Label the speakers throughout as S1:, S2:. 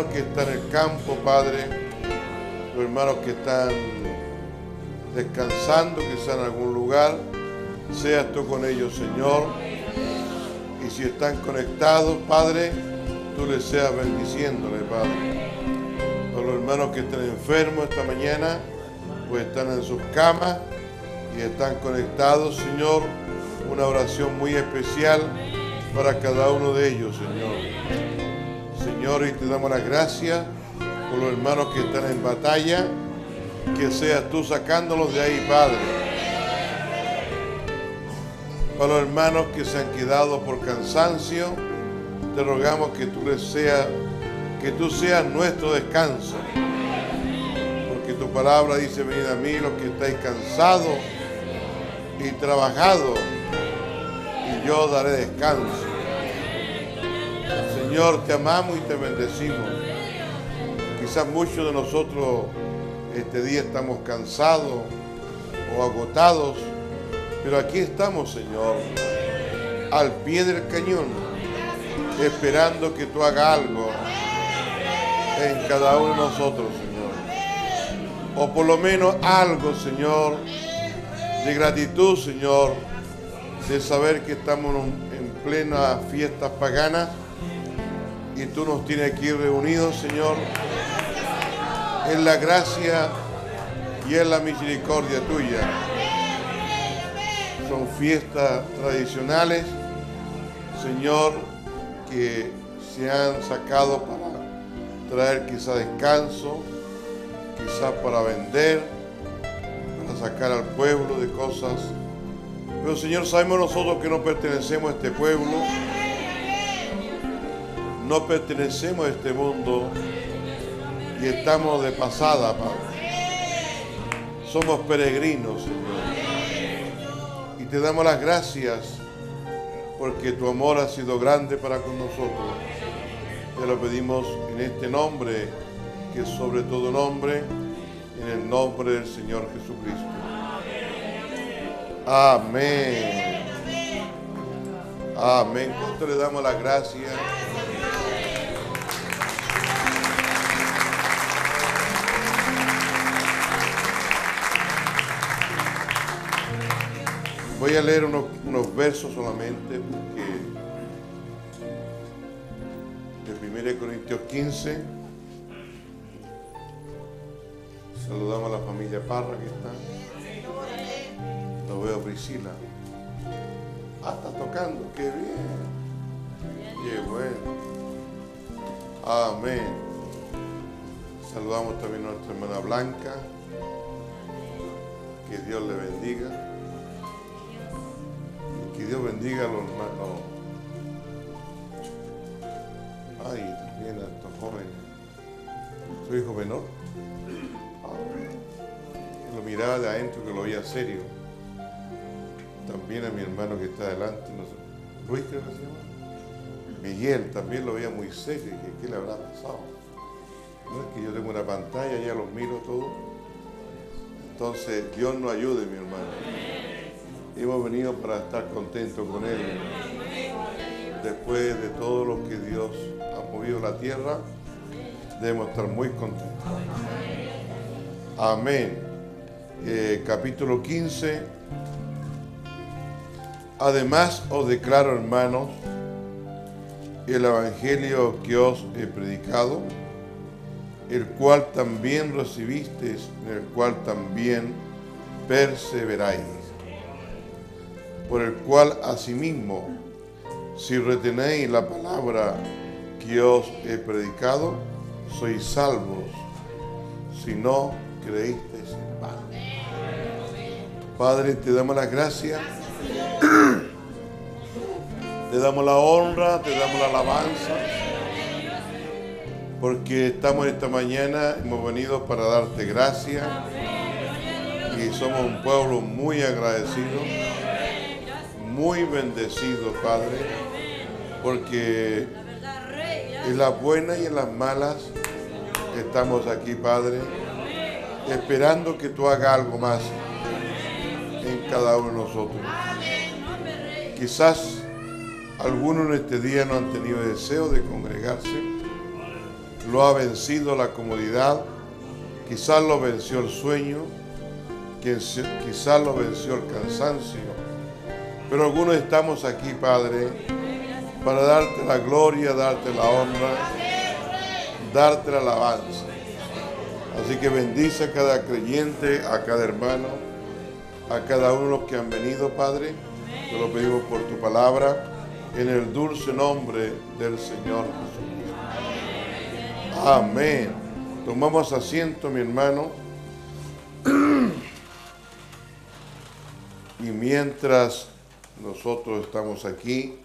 S1: cada hermano que está en el campo, Padre, los hermanos que están descansando quizá en algún lugar, seas tú con ellos, Señor. Y si están conectados, Padre, tú les seas bendiciéndole, Padre. A los hermanos que están enfermos esta mañana, pues están en sus camas y están conectados, Señor. Una oración muy especial para cada uno de ellos, Señor. Señor, y te damos las gracias por los hermanos que están en batalla, que seas tú sacándolos de ahí, Padre. Para los hermanos que se han quedado por cansancio, te rogamos que tú les seas, que tú nuestro descanso. Porque tu palabra dice, venid a mí los que estáis cansados y trabajados, y yo daré descanso. Señor, te amamos y te bendecimos. Quizás muchos de nosotros este día estamos cansados o agotados, pero aquí estamos, Señor, al pie del cañón, esperando que tú hagas algo en cada uno de nosotros, Señor. O por lo menos algo, Señor, de gratitud, Señor, de saber que estamos en plena fiesta pagana y tú nos tienes aquí reunidos, Señor, en la gracia y en la misericordia tuya. Son fiestas tradicionales, Señor, que se han sacado para traer quizá descanso, quizá para vender, para sacar al pueblo de cosas. Pero Señor, sabemos nosotros que no pertenecemos a este pueblo no pertenecemos a este mundo y estamos de pasada, Padre. Somos peregrinos, Señor. Y te damos las gracias porque tu amor ha sido grande para con nosotros. Te lo pedimos en este nombre, que es sobre todo nombre, en el nombre del Señor Jesucristo. Amén. Amén. ¿Cuánto le damos las gracias? Voy a leer unos, versos solamente porque de 1 Corintios 15 saludamos a la familia Parra que está. Lo veo Priscila. Ah, está tocando, qué bien. Qué bueno. Amén. Saludamos también a nuestra hermana Blanca. Que Dios le bendiga. Dios bendiga a los hermanos. Ay, también a estos jóvenes. Su hijo menor. Lo miraba de adentro que lo veía serio. También a mi hermano que está adelante, no sé, Luis creo que se llama. Miguel también lo veía muy serio. ¿qué le habrá pasado? No es que yo tengo una pantalla, ya los miro todos. Entonces, Dios nos ayude, mi hermano. Hemos venido para estar contentos con Él. Después de todo lo que Dios ha movido la tierra, debemos estar muy contentos. Amén. Eh, capítulo 15. Además os declaro, hermanos, el Evangelio que os he predicado, el cual también recibisteis, en el cual también perseveráis por el cual asimismo, si retenéis la palabra que os he predicado, sois salvos, si no creísteis en vano. Padre, te damos las gracias, te damos la honra, te damos la alabanza, porque estamos esta mañana, hemos venido para darte gracias y somos un pueblo muy agradecido, muy bendecido, Padre, porque en las buenas y en las malas estamos aquí, Padre, esperando que tú hagas algo más en cada uno de nosotros. Quizás algunos en este día no han tenido deseo de congregarse, lo ha vencido la comodidad, quizás lo venció el sueño, quizás lo venció el cansancio, pero algunos estamos aquí, Padre, para darte la gloria, darte la honra, darte la alabanza. Así que bendice a cada creyente, a cada hermano, a cada uno de los que han venido, Padre. Te lo pedimos por tu palabra, en el dulce nombre del Señor Jesucristo. Amén. Tomamos asiento, mi hermano. Y mientras nosotros estamos aquí,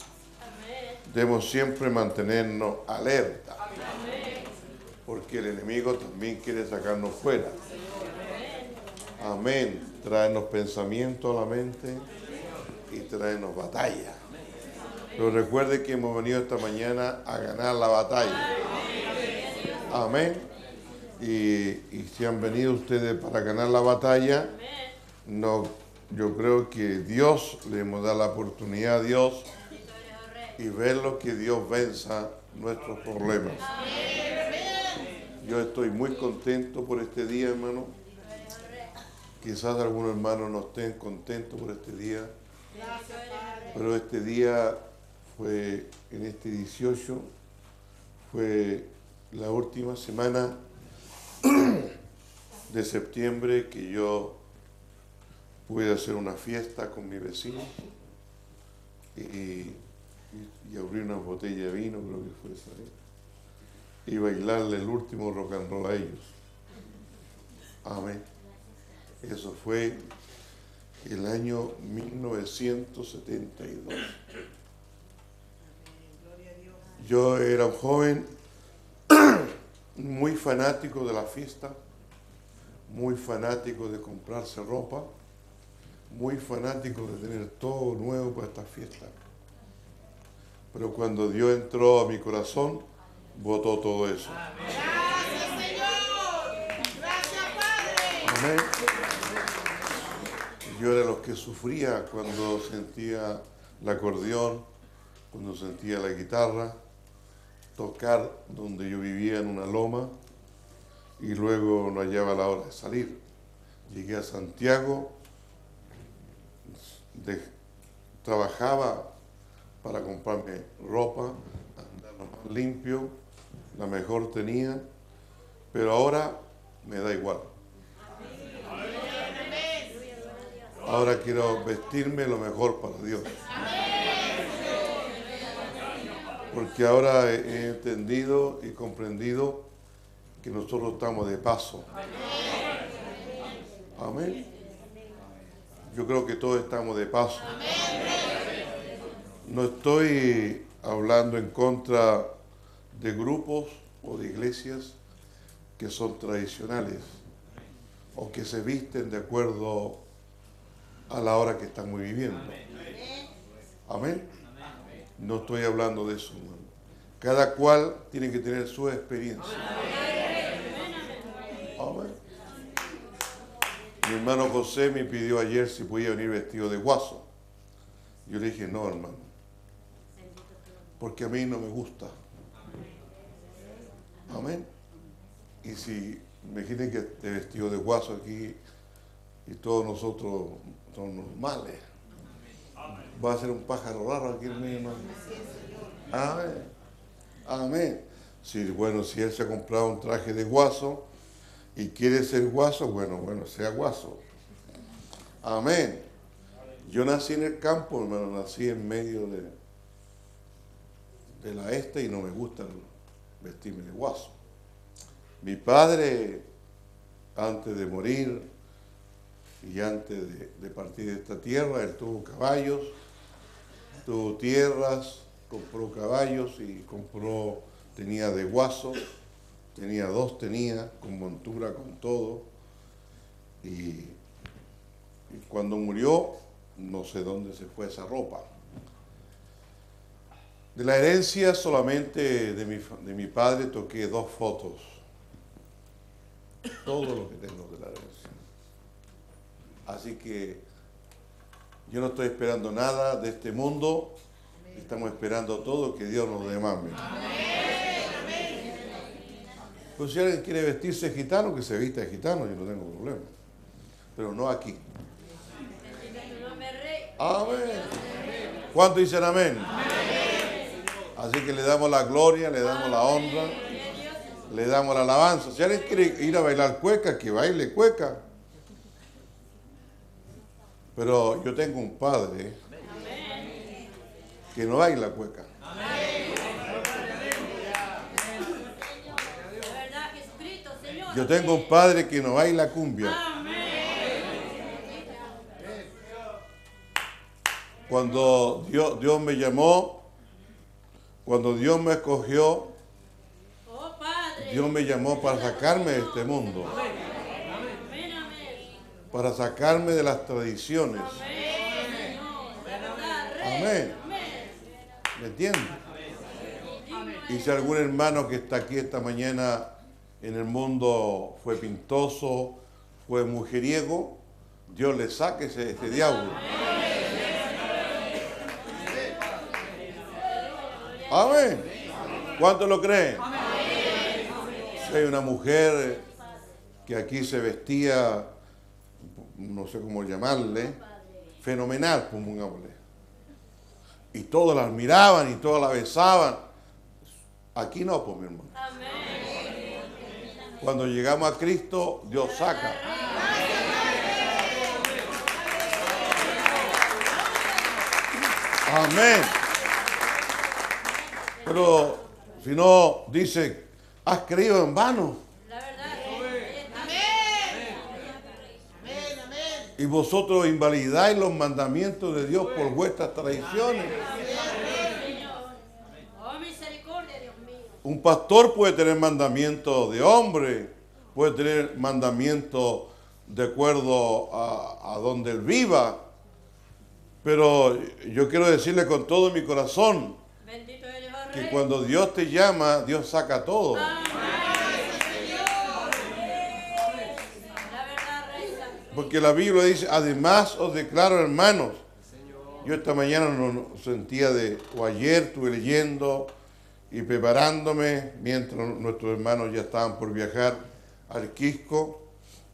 S1: debemos siempre mantenernos alerta. Porque el enemigo también quiere sacarnos fuera. Amén. Traernos pensamientos a la mente y traernos batalla. Pero recuerde que hemos venido esta mañana a ganar la batalla. Amén. Y, y si han venido ustedes para ganar la batalla, no, yo creo que Dios le hemos dado la oportunidad a Dios y ver lo que Dios venza nuestros problemas. Yo estoy muy contento por este día, hermano. Quizás algunos hermanos no estén contentos por este día. Pero este día fue, en este 18, fue la última semana de septiembre que yo pude hacer una fiesta con mi vecino y, abrir una botella de vino, creo que fue esa, y bailarle el último rock and roll a ellos. Amén. Eso fue el año 1972. Yo era un joven muy fanático de la fiesta, muy fanático de comprarse ropa, muy fanático de tener todo nuevo para esta fiesta. Pero cuando Dios entró a mi corazón, votó todo eso. Gracias, Señor. Gracias, Padre. Amén. Yo era los que sufría cuando sentía el acordeón, cuando sentía la guitarra, tocar donde yo vivía en una loma y luego no hallaba la hora de salir. Llegué a Santiago, trabajaba para comprarme ropa, limpio, la mejor tenía, pero ahora me da igual. Ahora quiero vestirme lo mejor para Dios. Porque ahora he entendido y comprendido que nosotros estamos de paso. Amén. Yo creo que todos estamos de paso. No estoy hablando en contra de grupos o de iglesias que son tradicionales o que se visten de acuerdo a la hora que estamos viviendo. Amén. No estoy hablando de eso, Cada cual tiene que tener su experiencia. Amén. Mi hermano José me pidió ayer si podía venir vestido de guaso. Yo le dije, no, hermano, porque a mí no me gusta. Amén. Y si imaginen que esté vestido de guaso aquí y todos nosotros son normales, va a ser un pájaro raro aquí en hermano. Amén. Amén. Si, bueno, si él se ha comprado un traje de guaso y quiere ser guaso, bueno, bueno, sea guaso. Amén. Yo nací en el campo, hermano, nací en medio de, de la este y no me gusta vestirme de guaso. Mi padre, antes de morir y antes de, partir de esta tierra, él tuvo caballos, tuvo tierras, compró caballos y compró, tenía de guaso tenía dos, tenía, con montura, con todo. Y, cuando murió, no sé dónde se fue esa ropa. De la herencia solamente de mi, de mi padre toqué dos fotos. Todo lo que tengo de la herencia. Así que yo no estoy esperando nada de este mundo. Estamos esperando todo que Dios nos demande. Pues si alguien quiere vestirse gitano, que se vista de gitano, yo no tengo problema. Pero no aquí. Amén. ¿Cuánto dicen amén? Así que le damos la gloria, le damos la honra, le damos la alabanza. Si alguien quiere ir a bailar cueca, que baile cueca. Pero yo tengo un padre que no baila cueca. Yo tengo un padre que no baila cumbia. Cuando Dios, Dios me llamó, cuando Dios me escogió, Dios me llamó para sacarme de este mundo. Para sacarme de las tradiciones. Amén. ¿Me entiendes? Y si algún hermano que está aquí esta mañana en el mundo fue pintoso, fue mujeriego, Dios le saque ese, ese diablo. Amén. ¿Cuántos lo creen? Hay una mujer que aquí se vestía, no sé cómo llamarle, fenomenal, abuelo. Y todos la miraban y todos la besaban. Aquí no, pues mi hermano. Cuando llegamos a Cristo, Dios saca. Amén. Pero si no, dice, has creído en vano. Y vosotros invalidáis los mandamientos de Dios por vuestras tradiciones. Un pastor puede tener mandamientos de hombre, puede tener mandamientos de acuerdo a, a donde él viva. Pero yo quiero decirle con todo mi corazón que cuando Dios te llama, Dios saca todo. Porque la Biblia dice, además os declaro hermanos. Yo esta mañana no sentía de, o ayer estuve leyendo y preparándome mientras nuestros hermanos ya estaban por viajar al Quisco,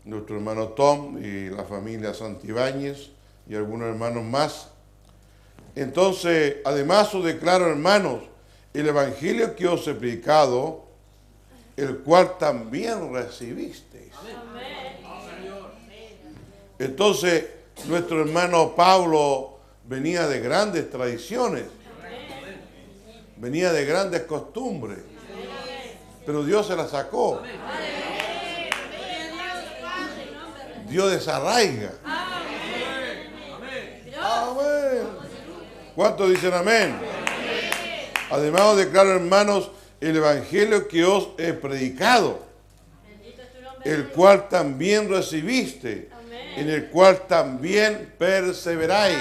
S1: nuestro hermano Tom y la familia Santibáñez y algunos hermanos más. Entonces, además os declaro hermanos, el evangelio que os he predicado, el cual también recibisteis. Entonces, nuestro hermano Pablo venía de grandes tradiciones, venía de grandes costumbres, pero Dios se la sacó. Dios desarraiga. Amén. ¿Cuántos dicen amén? Además os declaro, hermanos, el evangelio que os he predicado, el cual también recibiste en el cual también perseveráis.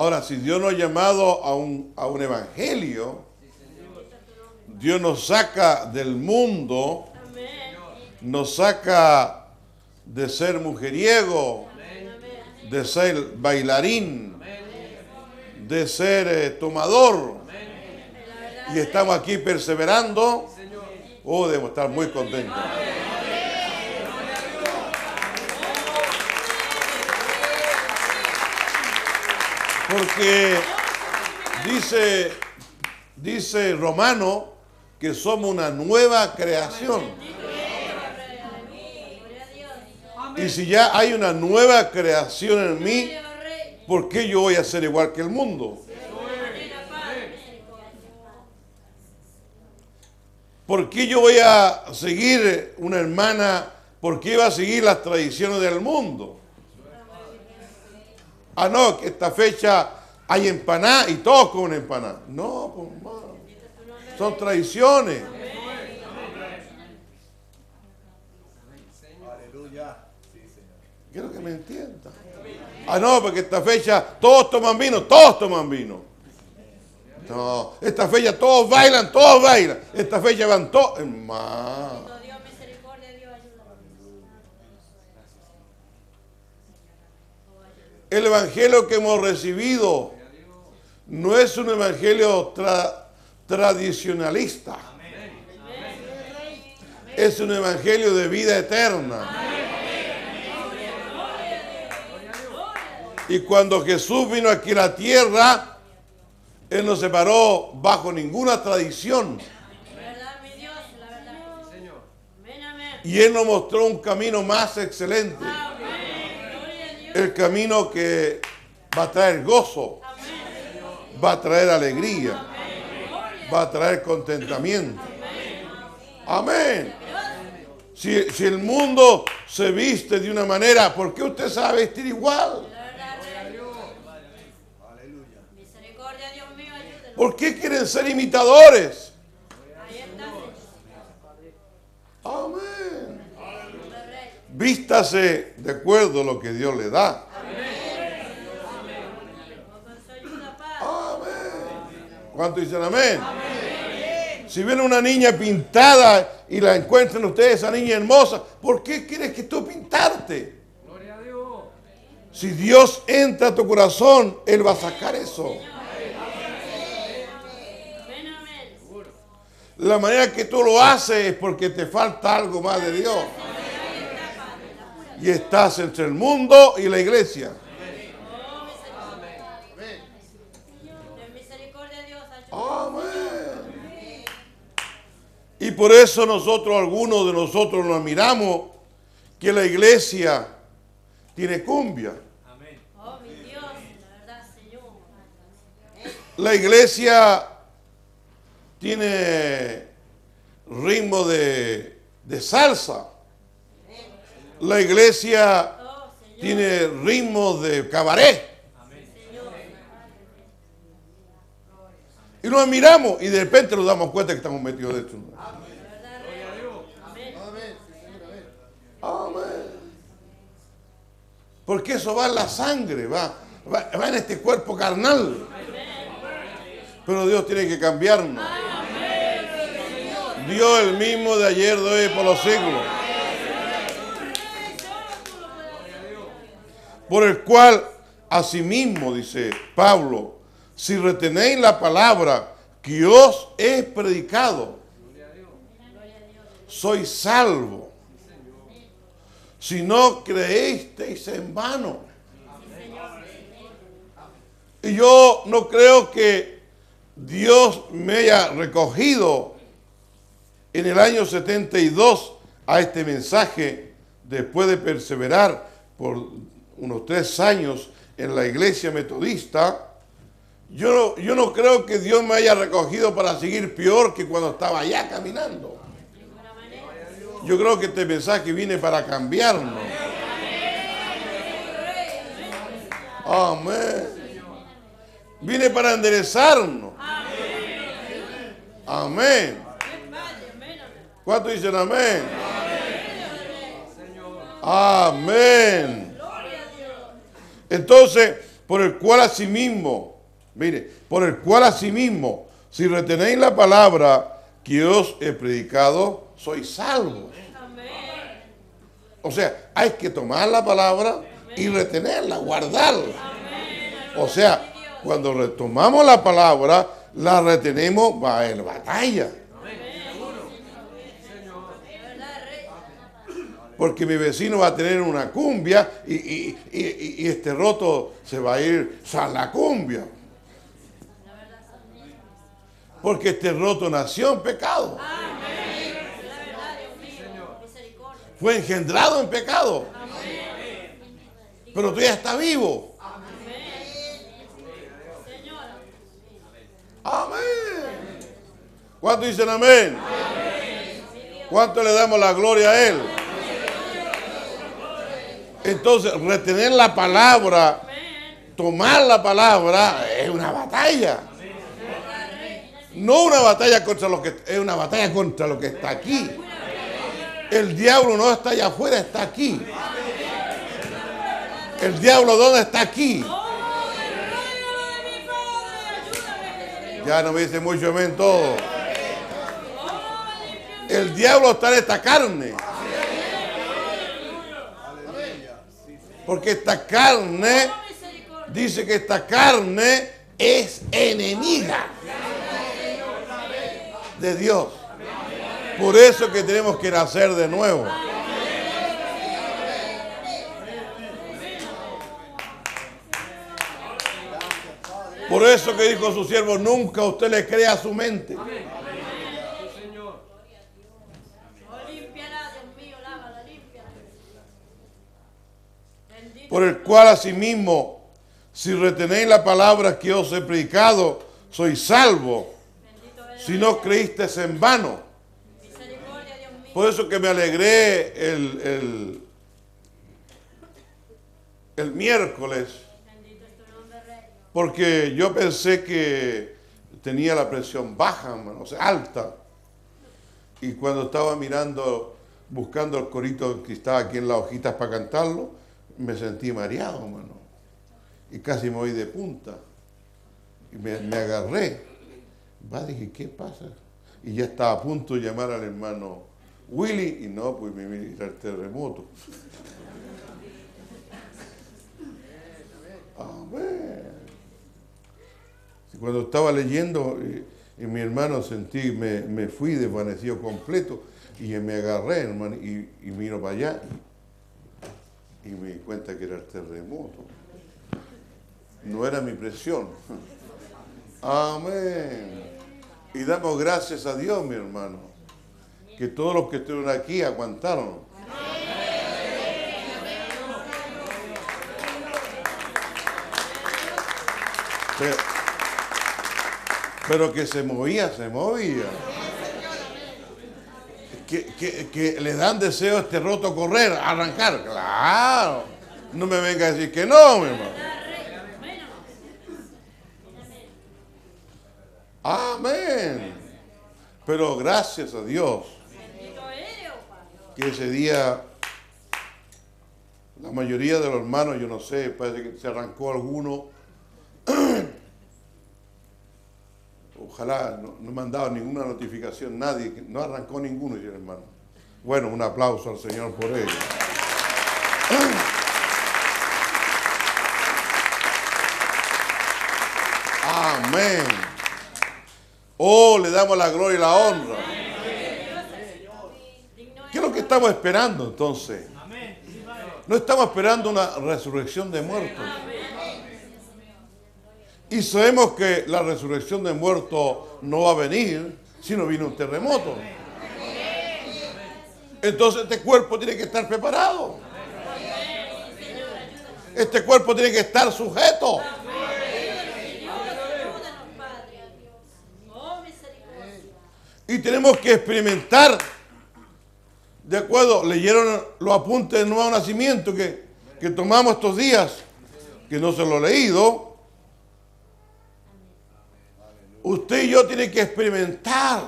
S1: Ahora, si Dios nos ha llamado a un, a un evangelio, Dios nos saca del mundo, nos saca de ser mujeriego, de ser bailarín, de ser eh, tomador. Y estamos aquí perseverando. Oh, debemos estar muy contentos. Porque dice, dice Romano que somos una nueva creación. Y si ya hay una nueva creación en mí, ¿por qué yo voy a ser igual que el mundo? ¿Por qué yo voy a seguir una hermana? ¿Por qué va a seguir las tradiciones del mundo? Ah, no, que esta fecha hay empanada y todos con empanada. No, pues hermano. Son tradiciones. Quiero que me entiendan. Ah, no, porque esta fecha todos toman vino, todos toman vino. No, esta fecha todos bailan, todos bailan. Esta fecha van todos. Hermano.
S2: Dios misericordia, Dios ayuda.
S1: El evangelio que hemos recibido no es un evangelio tra- tradicionalista. Es un evangelio de vida eterna. Y cuando Jesús vino aquí a la tierra, Él no se paró bajo ninguna tradición. Y Él nos mostró un camino más excelente.
S2: Amén. Gloria a Dios.
S1: El camino que va a traer gozo, va a traer alegría, va a traer contentamiento. Amén. Si, si el mundo se viste de una manera, ¿por qué usted se va a vestir igual? ¿Por qué quieren ser imitadores? Amén. Vístase de acuerdo a lo que Dios le da.
S2: Con su ayuda, Padre.
S1: Amén. ¿Cuánto dicen amén? Si viene una niña pintada y la encuentran ustedes, esa niña hermosa, ¿por qué quieres que tú pintarte?
S3: Gloria a Dios.
S1: Si Dios entra a tu corazón, Él va a sacar eso.
S2: Amén, amén.
S1: La manera que tú lo haces es porque te falta algo más de Dios. Y estás entre el mundo y la iglesia. Amén. Y por eso nosotros, algunos de nosotros nos miramos que la iglesia tiene cumbia.
S2: Señor.
S1: La iglesia tiene ritmo de, de salsa. La iglesia tiene ritmo de cabaret. Y nos miramos y de repente nos damos cuenta que estamos metidos dentro.
S2: Amén.
S1: Amén. Porque eso va en la sangre, va, va, va en este cuerpo carnal. Pero Dios tiene que cambiarnos. Dios el mismo de ayer, de hoy y por los siglos. Por el cual, asimismo, dice Pablo, si retenéis la palabra que os he predicado, sois salvo. Si no creísteis en vano. Y yo no creo que Dios me haya recogido en el año 72 a este mensaje después de perseverar por unos tres años en la iglesia metodista. Yo no, yo no creo que Dios me haya recogido para seguir peor que cuando estaba allá caminando. Yo creo que este mensaje viene para cambiarnos. Amén. Viene para enderezarnos. Amén. ¿Cuántos dicen amén? Amén. Entonces, por el cual asimismo, mire, por el cual asimismo, si retenéis la palabra que os he predicado, sois salvos. O sea, hay que tomar la palabra y retenerla, guardarla. O sea, cuando retomamos la palabra, la retenemos, va en batalla. Porque mi vecino va a tener una cumbia y, este roto se va a ir a la cumbia. Porque este roto nació en pecado. Fue engendrado en pecado. Pero tú ya estás vivo. Amén. ¿Cuánto dicen amén? ¿Cuánto le damos la gloria a Él? Entonces, retener la palabra, tomar la palabra, es una batalla. No una batalla contra lo que es una batalla contra lo que está aquí. El diablo no está allá afuera, está aquí. El diablo dónde está aquí. Ya no me dice mucho amén todo. El diablo está en esta carne. Porque esta carne, dice que esta carne es enemiga de Dios. Por eso que tenemos que nacer de nuevo. Por eso que dijo su siervo, nunca usted le crea su mente. Por el cual asimismo, si retenéis la palabra que os he predicado, sois salvo. Si no creíste en vano. Por eso que me alegré el, el, el miércoles porque yo pensé que tenía la presión baja, o sea, alta. Y cuando estaba mirando, buscando el corito que estaba aquí en las hojitas para cantarlo, me sentí mareado, mano. Y casi me voy de punta. Y me, agarré. Va, dije, ¿qué pasa? Y ya estaba a punto de llamar al hermano Willy, y no, pues me vine al terremoto. Amén. Cuando estaba leyendo, y, mi hermano sentí, me, me, fui desvanecido completo y me agarré, hermano, y, y miro para allá y, me di cuenta que era el terremoto. No era mi presión. Amén. Y damos gracias a Dios, mi hermano, que todos los que estuvieron aquí aguantaron. Pero que se movía, se movía. Que, le dan deseo a este roto correr, arrancar. Claro. No me venga a decir que no, mi hermano. Amén. Pero gracias a Dios que ese día la mayoría de los hermanos, yo no sé, parece que se arrancó alguno Ojalá no, me han dado ninguna notificación, nadie, no arrancó ninguno, yo hermano. Bueno, un aplauso al Señor por ello. Amén. Oh, le damos la gloria y la honra. ¿Qué es lo que estamos esperando entonces? No estamos esperando una resurrección de muertos. Y sabemos que la resurrección de muertos no va a venir si no viene un terremoto. Entonces este cuerpo tiene que estar preparado. Este cuerpo tiene que estar sujeto. Y tenemos que experimentar, de acuerdo, leyeron los apuntes del nuevo nacimiento que, que tomamos estos días, que no se lo he leído, Usted y yo tiene que experimentar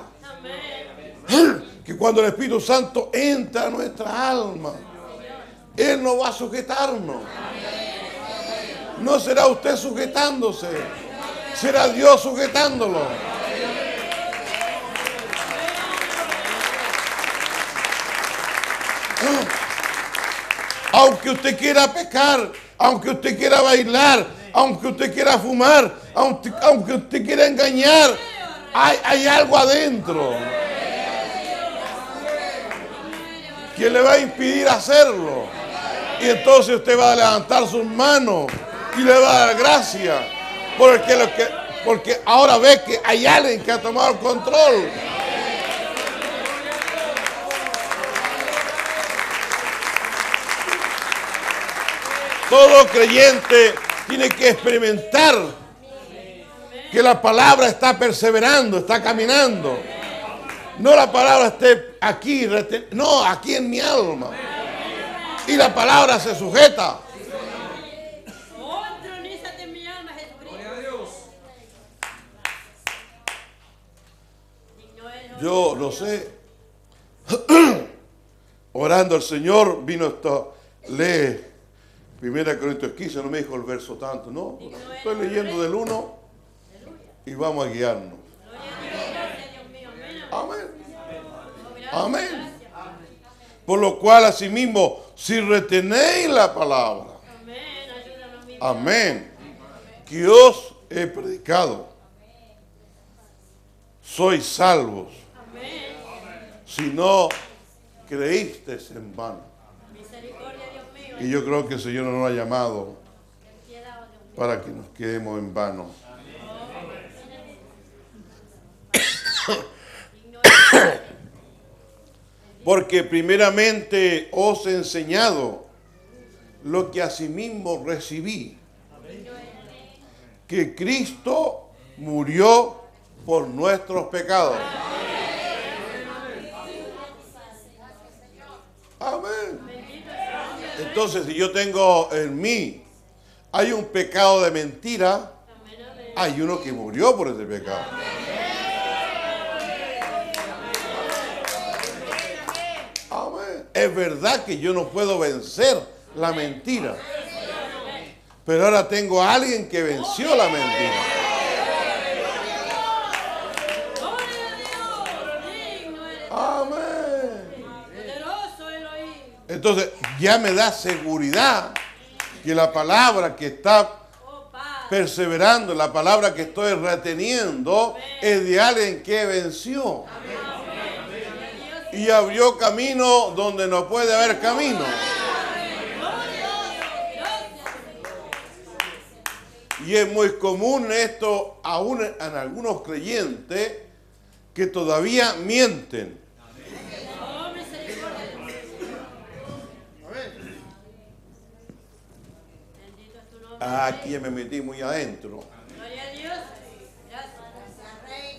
S1: que cuando el Espíritu Santo entra a nuestra alma, Él nos va a sujetarnos. No será usted sujetándose, será Dios sujetándolo. Aunque usted quiera pecar, aunque usted quiera bailar, aunque usted quiera fumar, aunque, usted quiera engañar, hay, algo adentro que le va a impedir hacerlo. Y entonces usted va a levantar sus manos y le va a dar gracia. Porque, porque ahora ve que hay alguien que ha tomado el control. Todo creyente tiene que experimentar que la palabra está perseverando, está caminando. No la palabra esté aquí, no, aquí en mi alma. Y la palabra se sujeta. Yo no sé. Orando al Señor, vino esto, lee Primera Corintios 15, no me dijo el verso tanto, no. Estoy leyendo del 1 y vamos a guiarnos. Amén. Amén. Por lo cual, asimismo, si retenéis la palabra, amén, que os he predicado, sois salvos. Si no creíste en vano. Y yo creo que el Señor nos ha llamado para que nos quedemos en vano. Porque primeramente os he enseñado lo que asimismo recibí. Que Cristo murió por nuestros pecados. Amén. Entonces, si yo tengo en mí, hay un pecado de mentira, hay uno que murió por ese pecado. Amén. Es verdad que yo no puedo vencer la mentira. Pero ahora tengo a alguien que venció la mentira. Entonces ya me da seguridad que la palabra que está perseverando, la palabra que estoy reteniendo, es de alguien que venció. Y abrió camino donde no puede haber camino. Y es muy común esto aún en algunos creyentes que todavía mienten. Aquí me metí muy adentro.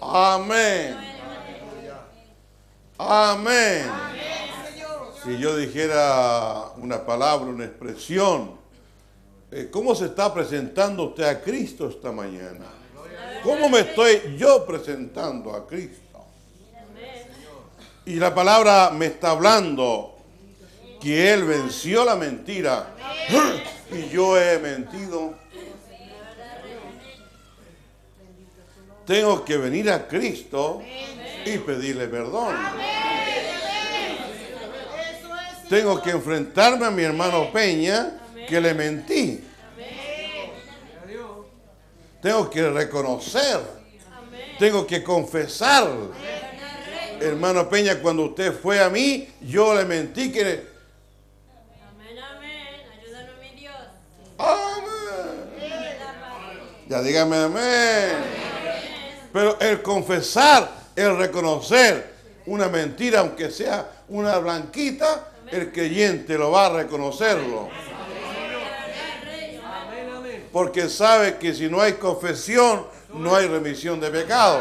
S1: Amén. Amén. Si yo dijera una palabra, una expresión, eh, ¿cómo se está presentando usted a Cristo esta mañana? ¿Cómo me estoy yo presentando a Cristo? Y la palabra me está hablando que Él venció la mentira y yo he mentido, tengo que venir a Cristo y pedirle perdón. Tengo que enfrentarme a mi hermano Peña que le mentí. Tengo que reconocer. Tengo que confesar. Hermano Peña, cuando usted fue a mí, yo le mentí que Dígame amén. Pero el confesar, el reconocer una mentira, aunque sea una blanquita, el creyente lo va a reconocerlo. Porque sabe que si no hay confesión, no hay remisión de pecado.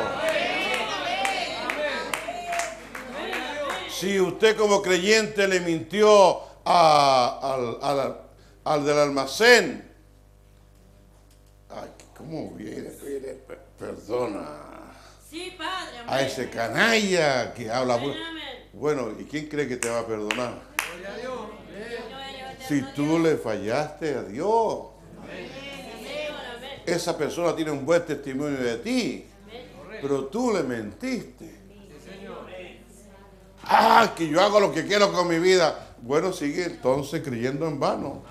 S1: Si usted como creyente le mintió al, al del almacén, ¿Cómo viene? Perdona.
S2: Sí, padre.
S1: A ese canalla que habla. Bueno, ¿y quién cree que te va a perdonar? Si tú le fallaste a Dios, esa persona tiene un buen testimonio de ti, pero tú le mentiste. Ah, que yo hago lo que quiero con mi vida. Bueno, sigue entonces creyendo en vano.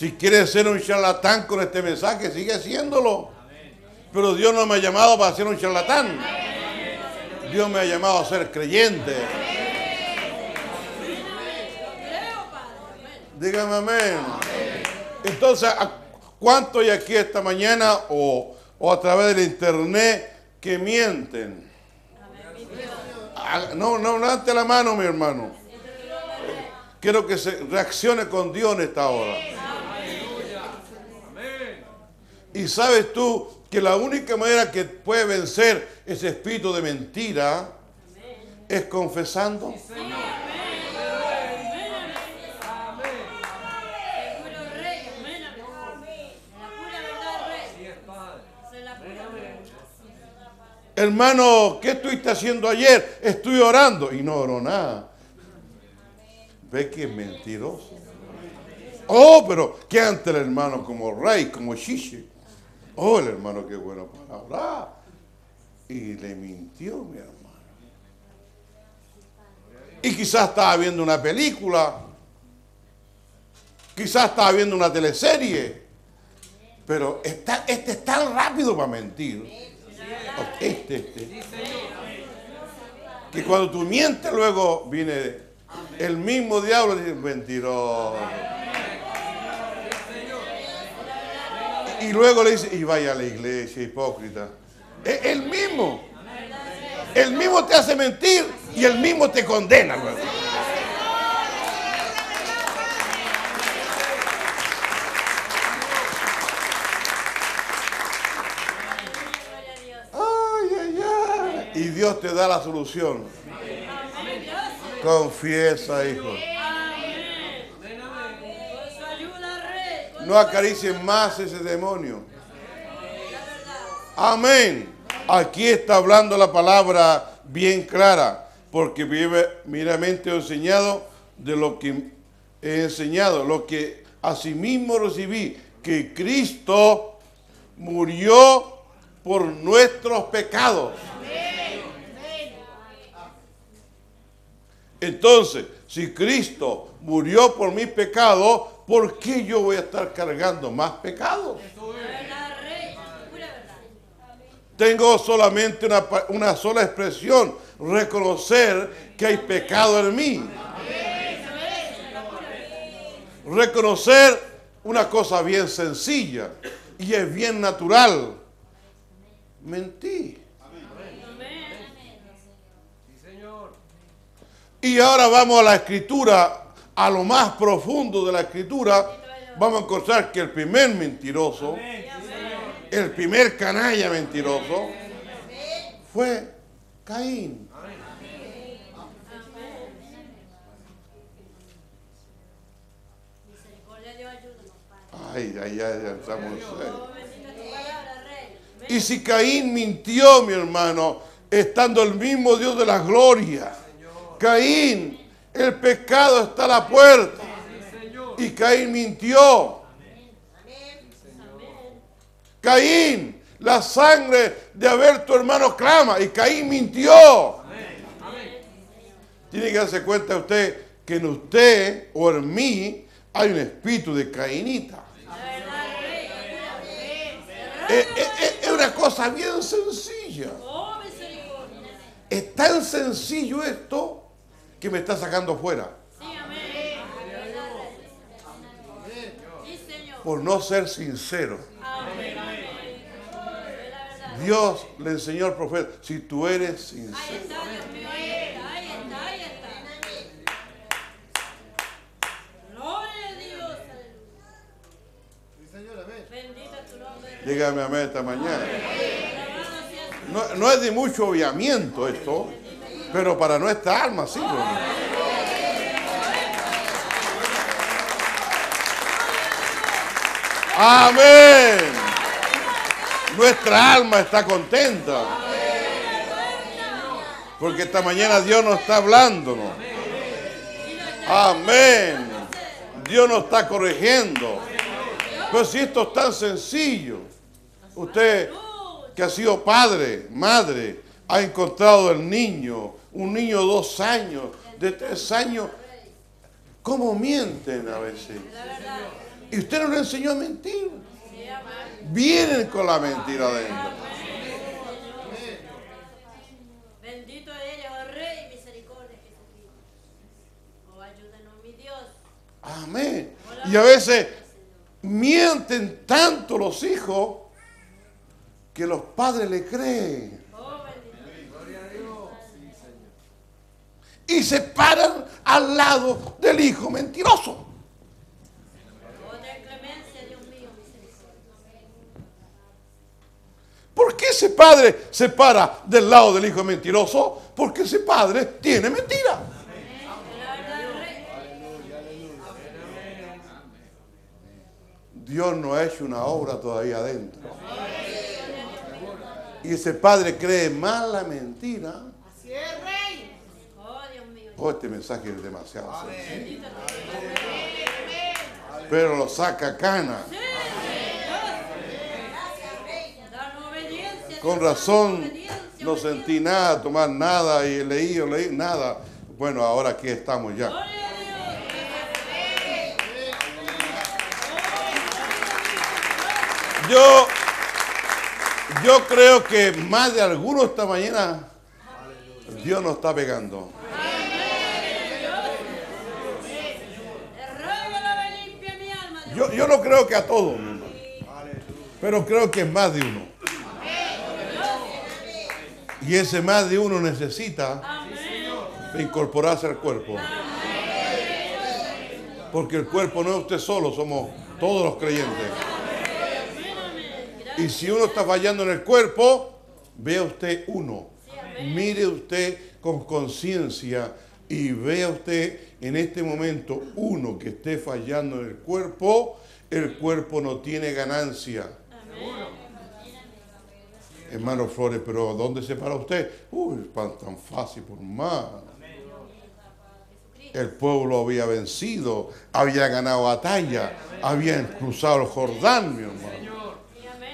S1: Si quieres ser un charlatán con este mensaje, sigue haciéndolo. Pero Dios no me ha llamado para ser un charlatán. Dios me ha llamado a ser creyente. Dígame amén. Entonces, ¿cuánto hay aquí esta mañana o, o a través del internet que mienten? Ah, no, no, levante la mano, mi hermano. Quiero que se reaccione con Dios en esta hora. Y sabes tú que la única manera que puede vencer ese espíritu de mentira es confesando. hermano, ¿qué estuviste haciendo ayer? Estoy orando. Y no oró nada. Ve que es mentiroso. Oh, pero que ante el hermano como rey, como shishi. Oh, el hermano qué bueno para orar. Y le mintió mi hermano. Y quizás estaba viendo una película. Quizás estaba viendo una teleserie. Pero está, este es tan rápido para mentir. Este, este. Que cuando tú mientes luego viene el mismo diablo y dice, mentiroso. Y luego le dice, y vaya a la iglesia, hipócrita. Es el mismo. El mismo te hace mentir y el mismo te condena ay, ay. Y Dios te da la solución. Confiesa, hijo. No acaricien más ese demonio. Amén. Aquí está hablando la palabra bien clara, porque vive meramente enseñado de lo que he enseñado, lo que asimismo recibí, que Cristo murió por nuestros pecados. Entonces, si Cristo murió por mis pecados, ¿por qué yo voy a estar cargando más pecados? Tengo solamente una, una sola expresión, reconocer que hay pecado en mí. Reconocer una cosa bien sencilla y es bien natural. Mentí. Y ahora vamos a la escritura, a lo más profundo de la escritura. Vamos a encontrar que el primer mentiroso, el primer canalla mentiroso, fue Caín. Ay, ay, ay, estamos. Y si Caín mintió, mi hermano, estando el mismo Dios de la gloria, Caín, el pecado está a la puerta. Y Caín mintió. Caín, la sangre de haber tu hermano clama. Y Caín mintió. Tiene que darse cuenta usted que en usted o en mí hay un espíritu de Caínita. Es, es, una cosa bien sencilla. Es tan sencillo esto que me está sacando fuera. Por no ser sincero. Dios le enseñó al profeta, si tú eres sincero. Dígame amén esta mañana. No, no, es de mucho obviamiento esto, pero para nuestra alma sí. Amén. Nuestra alma está contenta. Porque esta mañana Dios nos está hablando. Amén. Dios nos está corrigiendo. Pero si esto es tan sencillo, usted que ha sido padre, madre, ha encontrado el niño, un niño de dos años, de tres años, ¿cómo mienten a veces? Y usted no le enseñó a mentir. Vienen con la mentira adentro.
S2: Bendito eres, oh Rey, misericordia. Oh, ayúdanos, mi Dios.
S1: Amén. Y a veces mienten tanto los hijos que los padres le creen. Y se paran al lado del hijo mentiroso. ¿Por qué ese padre se para del lado del hijo mentiroso? Porque ese padre tiene mentira. Dios no ha hecho una obra todavía adentro. Y ese padre cree más la mentira.
S3: Así es, Rey.
S2: Oh,
S1: este mensaje es demasiado sencillo. Pero lo saca cana. Con razón no sentí nada, tomar nada y leí o leí nada. Bueno, ahora aquí estamos ya. Yo, yo creo que más de alguno esta mañana Dios nos está pegando.
S2: El rayo lava y limpia mi alma. Dios.
S1: Yo, no creo que a todos, pero creo que es más de uno. Y ese más de uno necesita incorporarse al cuerpo. Porque el cuerpo no es usted solo, somos todos los creyentes. Y si uno está fallando en el cuerpo, vea usted uno. Mire usted con conciencia y vea usted en este momento uno que esté fallando en el cuerpo, el cuerpo no tiene ganancia. Hermano Flores, pero ¿dónde se para usted? Uy, pan tan fácil por más. El pueblo había vencido, había ganado batalla, habían cruzado el Jordán, mi hermano.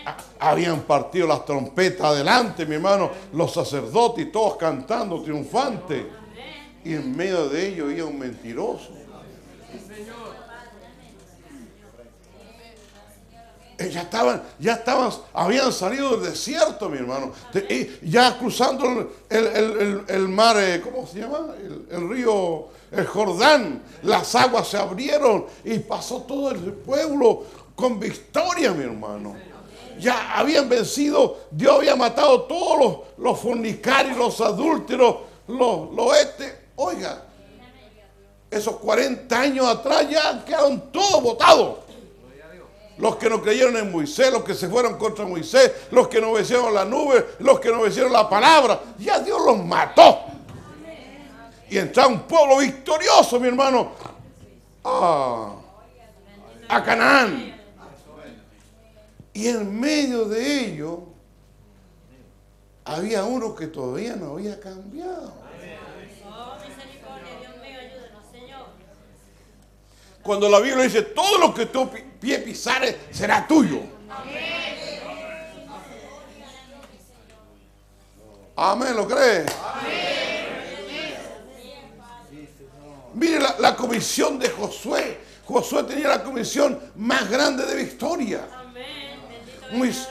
S1: Ha- Habían partido las trompetas adelante, mi hermano, los sacerdotes todos cantando triunfantes. Y en medio de ellos había un mentiroso. Eh, Ya estaban, ya estaban, habían salido del desierto, mi hermano. Y ya cruzando el, el- el- el- mar, eh, ¿cómo se llama? El río, el Jordán. Las aguas se abrieron y pasó todo el pueblo con victoria, mi hermano. Ya habían vencido, Dios había matado todos los, los fornicarios, los adúlteros, los, los este. Oiga, esos 40 años atrás ya quedaron todos votados. Los que no creyeron en Moisés, los que se fueron contra Moisés, los que no obedecieron la nube, los que no obedecieron la palabra. Ya Dios los mató. Y entra un pueblo victorioso, mi hermano, a, a Canaán. Y en medio de ello había uno que todavía no había cambiado.
S2: Oh, misericordia, Dios mío, ayúdenos, Señor.
S1: Cuando la Biblia dice, todo lo que tu pi- pie pisare será tuyo. Amén, ¿lo cree? Mire la, comisión de Josué. Josué tenía la comisión más grande de victoria.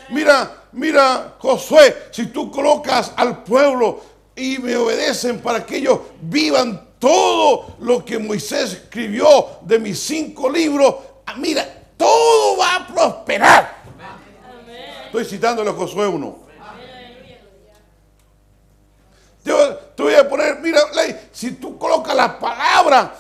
S1: Mira, mira, Josué, si tú colocas al pueblo y me obedecen para que ellos vivan todo lo que Moisés escribió de mis cinco libros, ah, mira, todo va a prosperar. Estoy citándole a Josué 1. Te voy- te voy a poner, mira, si tú colocas la palabra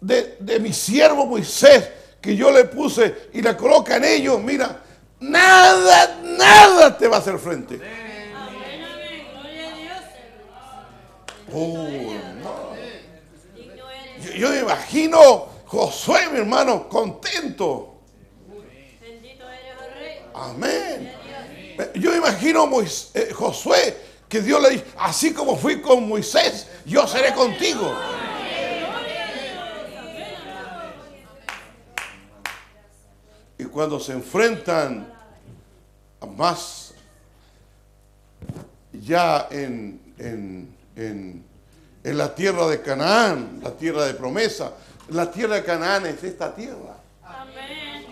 S1: de, de mi siervo Moisés, que yo le puse, y la coloca en ellos, mira, nada, nada te va a hacer frente.
S2: Amén, amén. Gloria a Dios.
S1: Oh. Yo, me imagino Josué, mi hermano, contento.
S2: Bendito eres, oh Rey.
S1: Amén. Yo me imagino Mois- eh, Josué que Dios le dijo, así como fui con Moisés, yo seré contigo. Y cuando se enfrentan a más ya en, en- en- en la tierra de Canaán, la tierra de promesa, la tierra de Canaán es esta tierra,
S2: Amén.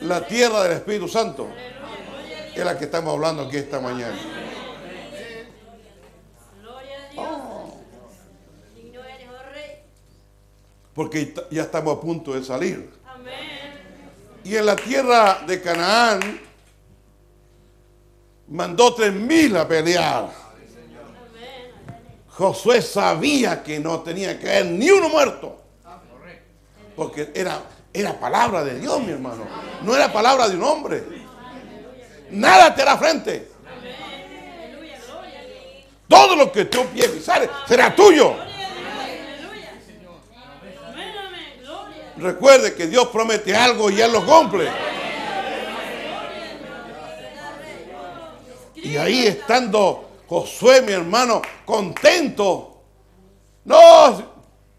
S1: La tierra del Espíritu Santo, es la que estamos hablando aquí esta mañana.
S2: Gloria a Dios. Digno eres, oh
S1: porque ya estamos a punto de salir. Y en la tierra de Canaán mandó tres mil a pelear. Josué sabía que no tenía que haber ni uno muerto. Porque era, era palabra de Dios, mi hermano. No era palabra de un hombre. Nada te hará frente. Todo lo que tú pies pisar será tuyo. Recuerde que Dios promete algo y Él lo cumple. Y ahí estando Josué, mi hermano, contento. No,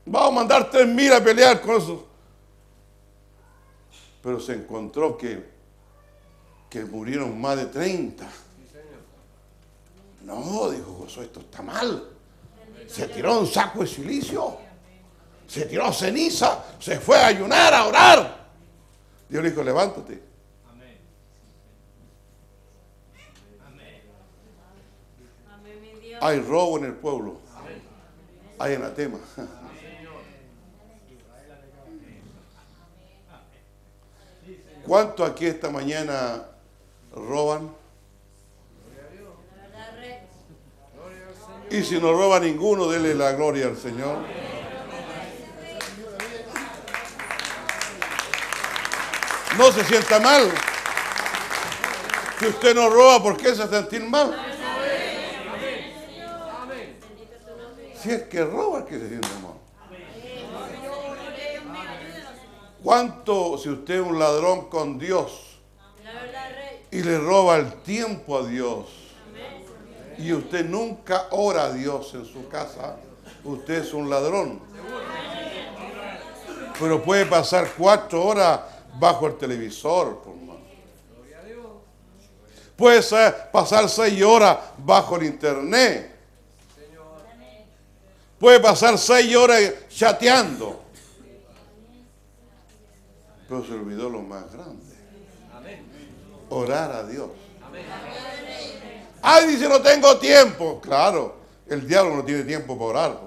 S1: vamos a mandar tres mil a pelear con eso. Pero se encontró que, que murieron más de 30. No, dijo Josué, esto está mal. Se tiró un saco de silicio. Se tiró ceniza. Se fue a ayunar, a orar. Dios le dijo, levántate.
S2: Amén, mi Dios.
S1: Hay robo en el pueblo. Hay anatema. ¿Cuánto aquí esta mañana roban? Y si no roba ninguno, dele la gloria al Señor. No se sienta mal. Si usted no roba, ¿por qué se sentir mal? Si es que roba, que se siente. ¿Cuánto si usted es un ladrón con Dios y le roba el tiempo a Dios y usted nunca ora a Dios en su casa, usted es un ladrón. Pero puede pasar cuatro horas bajo el televisor, por. Puede pasar seis horas bajo el internet. Puede pasar seis horas chateando. Pero se olvidó lo más grande. Orar a Dios. Ay, dice, no tengo tiempo. Claro, el diablo no tiene tiempo para orar.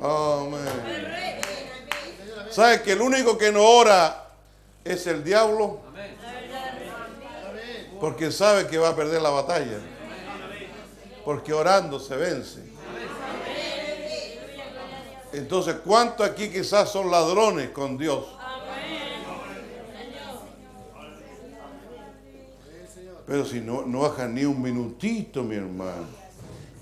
S1: Amén. ¿Sabes que el único que no ora es el diablo? Porque sabe que va a perder la batalla. Porque orando se vence. Entonces, ¿cuántos aquí quizás son ladrones con Dios? Pero si no, no bajan ni un minutito, mi hermano.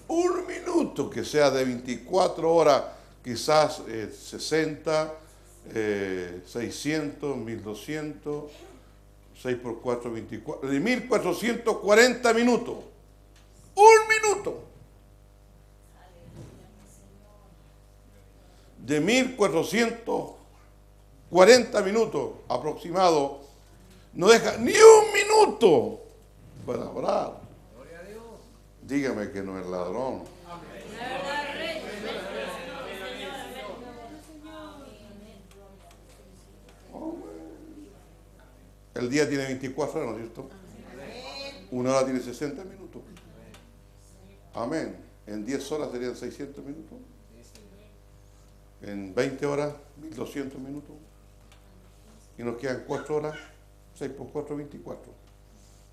S1: Un minuto que sea de 24 horas, quizás eh, 60, eh, 600, 1200, 6 por 4, 24, de 1440 minutos. Un minuto. De 1440 minutos aproximado, no deja ni un minuto para orar. Dígame que no es ladrón. El día tiene 24 horas, ¿no es cierto? Una hora tiene 60 minutos. Amén. En 10 horas serían 600 minutos. En 20 horas, 1200 minutos. Y nos quedan 4 horas, 6 por 4, 24.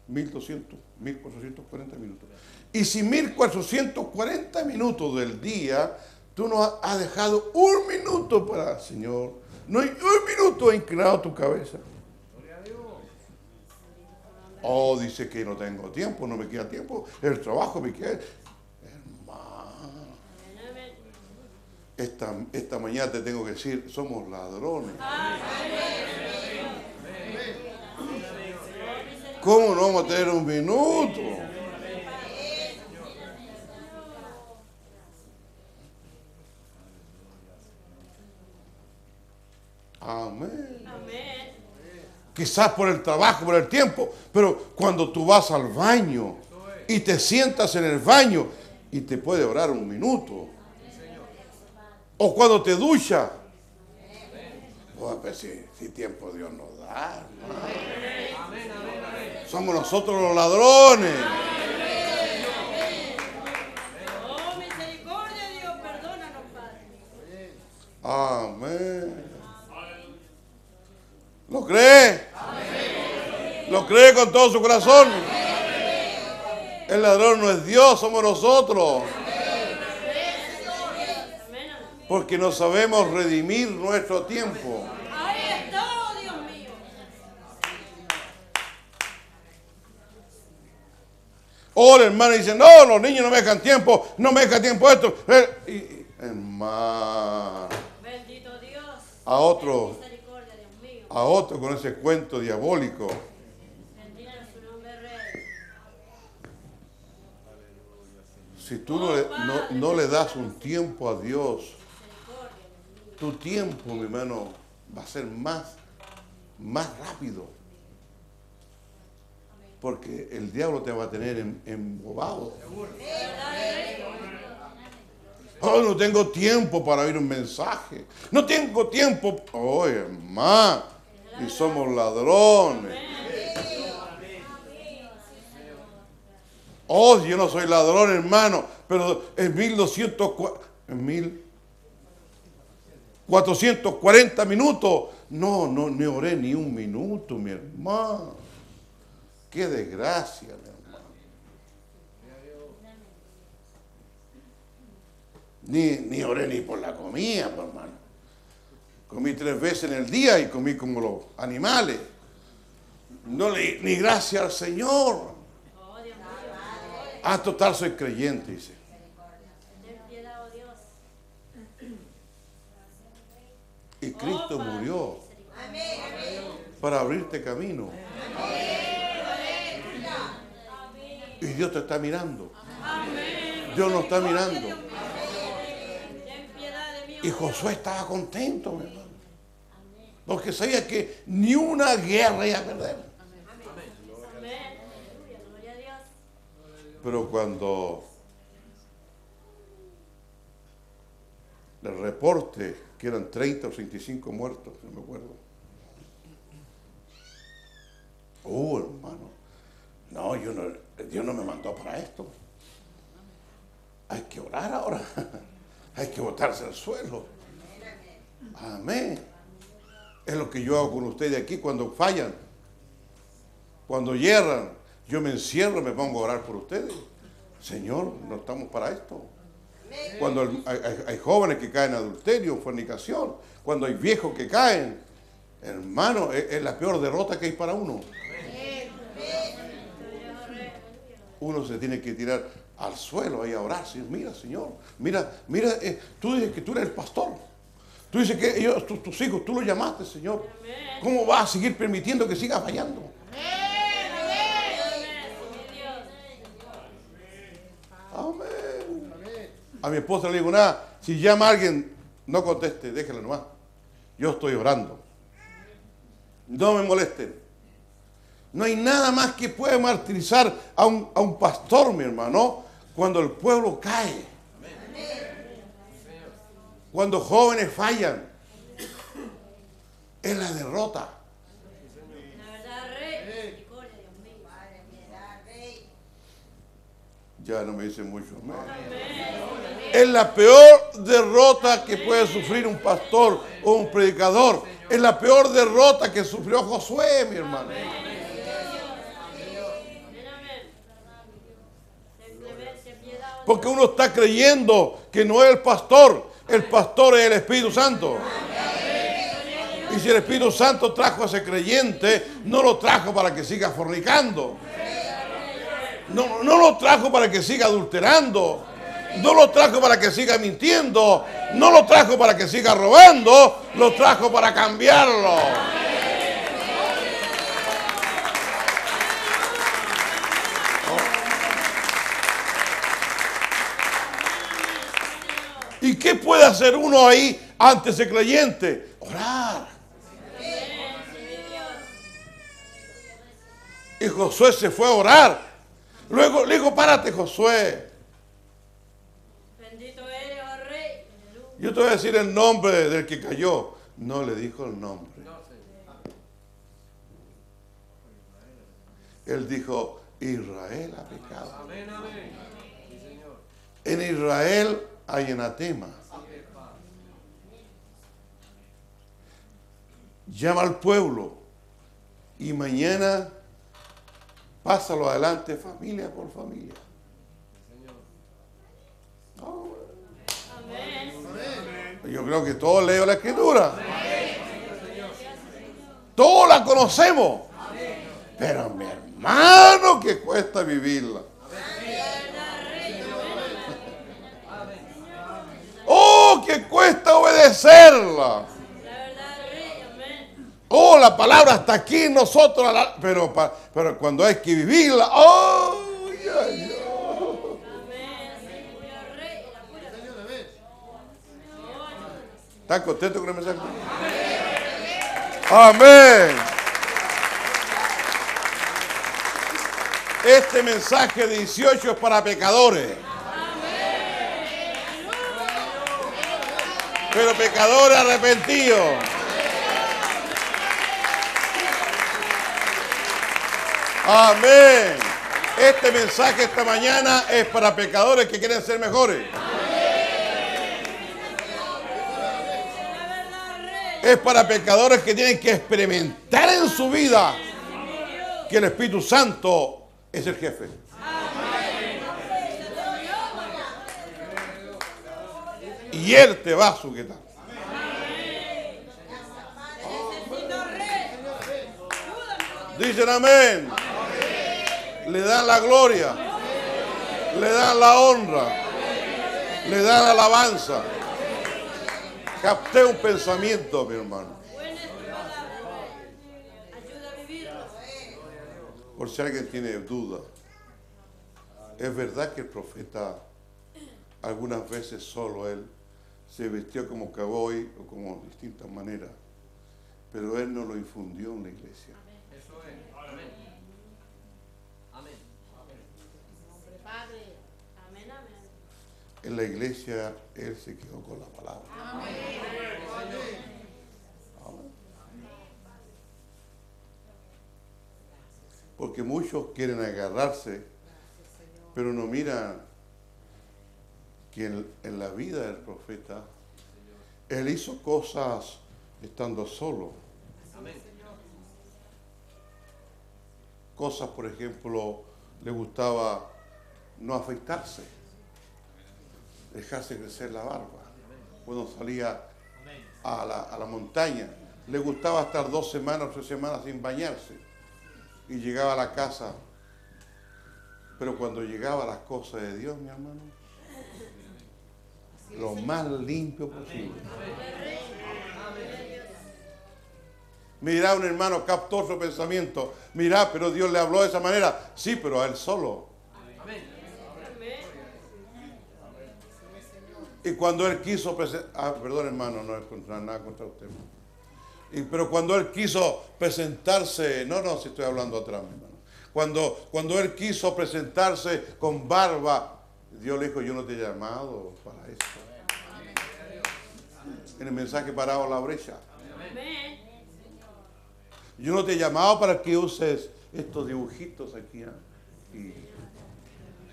S1: 1200, 1440 minutos. Y si 1440 minutos del día, tú no has dejado un minuto para el Señor, no hay un minuto inclinado tu cabeza. Oh, dice que no tengo tiempo, no me queda tiempo, el trabajo me queda. Esta, esta mañana te tengo que decir, somos ladrones. ¿Cómo no vamos a tener un minuto? Amén. Quizás por el trabajo, por el tiempo, pero cuando tú vas al baño y te sientas en el baño y te puede orar un minuto, o cuando te ducha, pues, pues, si, si tiempo Dios nos da, somos nosotros los ladrones.
S2: Oh.
S1: Amén. ¿Lo cree? ¿Lo cree con todo su corazón? El ladrón no es Dios, somos nosotros porque no sabemos redimir nuestro tiempo.
S2: Ahí está, Dios mío.
S1: Oh, el hermano dice, no, los niños no me dejan tiempo, no me dejan tiempo esto. Eh, hermano.
S2: Bendito Dios.
S1: A otro. A otro con ese cuento diabólico. Si tú no le das un tiempo a Dios, tu tiempo, mi hermano, va a ser más, más rápido. Porque el diablo te va a tener em- embobado. Oh, no tengo tiempo para oír un mensaje. No tengo tiempo. Oye, hermano, y somos ladrones. Oh, yo no soy ladrón, hermano, pero en 1200, cua- en 1440 minutos. No, no, no oré ni un minuto, mi hermano. Qué desgracia, mi hermano. Ni, ni oré ni por la comida, mi hermano. Comí tres veces en el día y comí como los animales. No le ni gracias al Señor.
S2: Oh.
S1: Ah, total, soy creyente, dice.
S2: Ten piedad, oh Dios.
S1: Y Cristo
S2: Oh,
S1: murió para abrirte camino. Y Dios te está mirando. Dios nos está mirando. Y Josué estaba contento, mi hermano. Porque sabía que ni una guerra iba a perder. Pero cuando el reporte, que eran 30 o 35 muertos, no me acuerdo. Oh, hermano. No, Dios no me mandó para esto. Hay que orar ahora. Hay que botarse al suelo. Amén. Es lo que yo hago con ustedes aquí cuando fallan. Cuando hierran, yo me encierro, me pongo a orar por ustedes. Señor, no estamos para esto. Cuando hay, hay- hay jóvenes que caen en adulterio, fornicación, cuando hay viejos que caen, hermano, es, es la peor derrota que hay para uno. Uno se tiene que tirar al suelo ahí a orar. Señor, mira, Señor, mira, mira, eh, tú dices que tú eres el pastor. Tú dices que ellos, tus, tus hijos, tú los llamaste, Señor. ¿Cómo vas a seguir permitiendo que siga fallando? Amén. A mi esposa le digo, nada, si llama alguien, no conteste, déjela nomás. Yo estoy orando. No me molesten. No hay nada más que pueda martirizar a un, a un pastor, mi hermano, cuando el pueblo cae. Cuando jóvenes fallan. Es la derrota.
S2: La verdad, Rey. Misericordia, Dios mío.
S1: Ya no me dicen mucho. amén. Es la peor derrota que puede sufrir un pastor o un predicador. Es la peor derrota que sufrió Josué, mi hermano. Porque uno está creyendo que no es el pastor, el pastor es el Espíritu Santo. Y si el Espíritu Santo trajo a ese creyente, no lo trajo para que siga fornicando. No, no lo trajo para que siga adulterando. No lo trajo para que siga mintiendo. No lo trajo para que siga robando. Lo trajo para cambiarlo. ¿Y qué puede hacer uno ahí ante ese creyente? Orar. Y Josué se fue a orar. Luego le dijo, párate Josué.
S2: Bendito eres, oh Rey.
S1: Yo te voy a decir el nombre del que cayó. No le dijo el nombre. Él dijo, Israel ha pecado.
S3: Amén, amén.
S1: En Israel hay anatema. Llama al pueblo y mañana pásalo adelante familia por familia. No, Yo creo que todos leo la escritura. Todos la conocemos. Pero mi hermano que cuesta vivirla. Oh, que cuesta obedecerla. Oh, la palabra está aquí en nosotros. Pero, pero cuando hay que vivirla, oh, yeah,
S2: yeah.
S1: ¿Están contentos con el mensaje? Amén. Este mensaje 18 es para pecadores. Amén. Pero pecadores arrepentidos. Amén. Este mensaje esta mañana es para pecadores que quieren ser mejores. Es para pecadores que tienen que experimentar en su vida que el Espíritu Santo es el jefe. Y Él te va a sujetar. Dicen amén. Le dan la gloria. Le dan la honra. Le dan alabanza. Capté un pensamiento, mi hermano. Por si alguien tiene duda. Es verdad que el profeta, algunas veces solo él, se vistió como cowboy o como distintas maneras. Pero él no lo infundió en la iglesia.
S3: Eso es.
S1: En la iglesia él se quedó con la palabra. Amén. Porque muchos quieren agarrarse, pero no miran que en, en la vida del profeta él hizo cosas estando solo.
S3: Amén.
S1: Cosas, por ejemplo, le gustaba no afeitarse, dejarse crecer la barba. Cuando salía a la, a la montaña, le gustaba estar dos semanas o tres semanas sin bañarse. Y llegaba a la casa. Pero cuando llegaba a las cosas de Dios, mi hermano, lo más limpio posible. Mira, un hermano captó su pensamiento. Mira, pero Dios le habló de esa manera. Sí, pero a él solo.
S3: Amén.
S1: Y cuando él quiso presentar, ah, perdón hermano, no es contra nada contra usted. Y, pero cuando él quiso presentarse, no, no, si estoy hablando atrás, hermano. Cuando, cuando él quiso presentarse con barba, Dios le dijo, yo no te he llamado para esto. En el mensaje parado la brecha.
S2: Amén.
S1: Yo no te he llamado para que uses estos dibujitos aquí. ¿ah? Y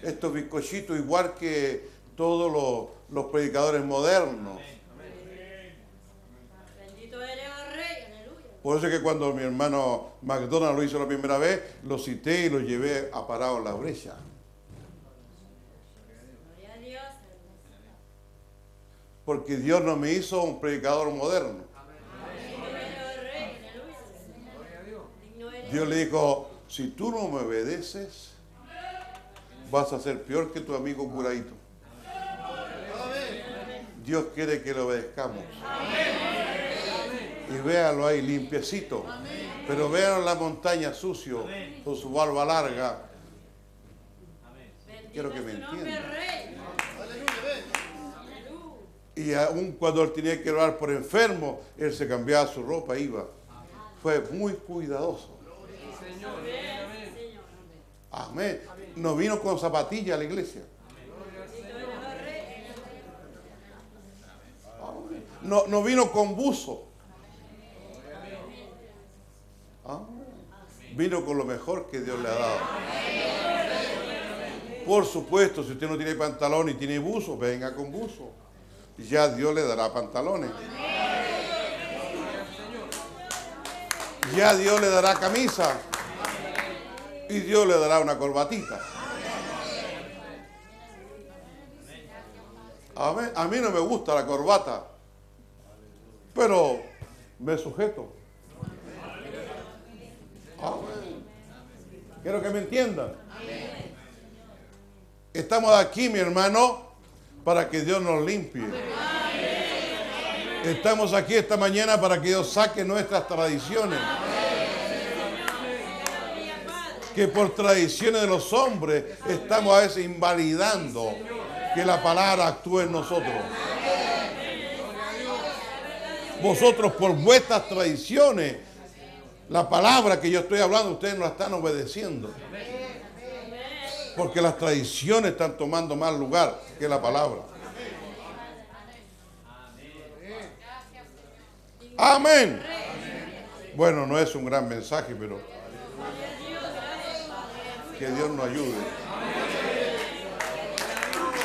S1: estos bizcochitos, igual que todos los, los predicadores modernos.
S2: Bendito eres, oh Rey. Aleluya.
S1: Por eso es que cuando mi hermano McDonald lo hizo la primera vez, lo cité y lo llevé a parado en la brecha.
S2: Gloria a Dios.
S1: Porque Dios no me hizo un predicador moderno.
S2: Oh.
S3: Dios
S1: le dijo, si tú no me obedeces, vas a ser peor que tu amigo curadito. Dios quiere que le obedezcamos. Y véalo ahí limpiecito. Pero vean la montaña sucio, con su barba larga. Quiero que me entiendan. Y aún cuando él tenía que orar por enfermo, él se cambiaba su ropa e iba. Fue muy cuidadoso. Amén. No vino con zapatillas a la iglesia.
S2: Bendito eres, oh Rey.
S1: Amén. No, no vino con buzo. Amén. Vino con lo mejor que Dios le ha dado. Por supuesto, si usted no tiene pantalón y tiene buzo, venga con buzo. Ya Dios le dará pantalones. Ya Dios le dará camisa. Y Dios le dará una corbatita. Amén. A mí no me gusta la corbata, pero me sujeto. Amén. Quiero que me entiendan. Estamos aquí, mi hermano, para que Dios nos limpie. Estamos aquí esta mañana para que Dios saque nuestras tradiciones. Que por tradiciones de los hombres estamos a veces invalidando que la palabra actúe en nosotros. Vosotros por vuestras tradiciones, la palabra que yo estoy hablando, ustedes no la están obedeciendo. Porque las tradiciones están tomando más lugar que la palabra. Amén. Bueno, no es un gran mensaje, pero que Dios nos ayude.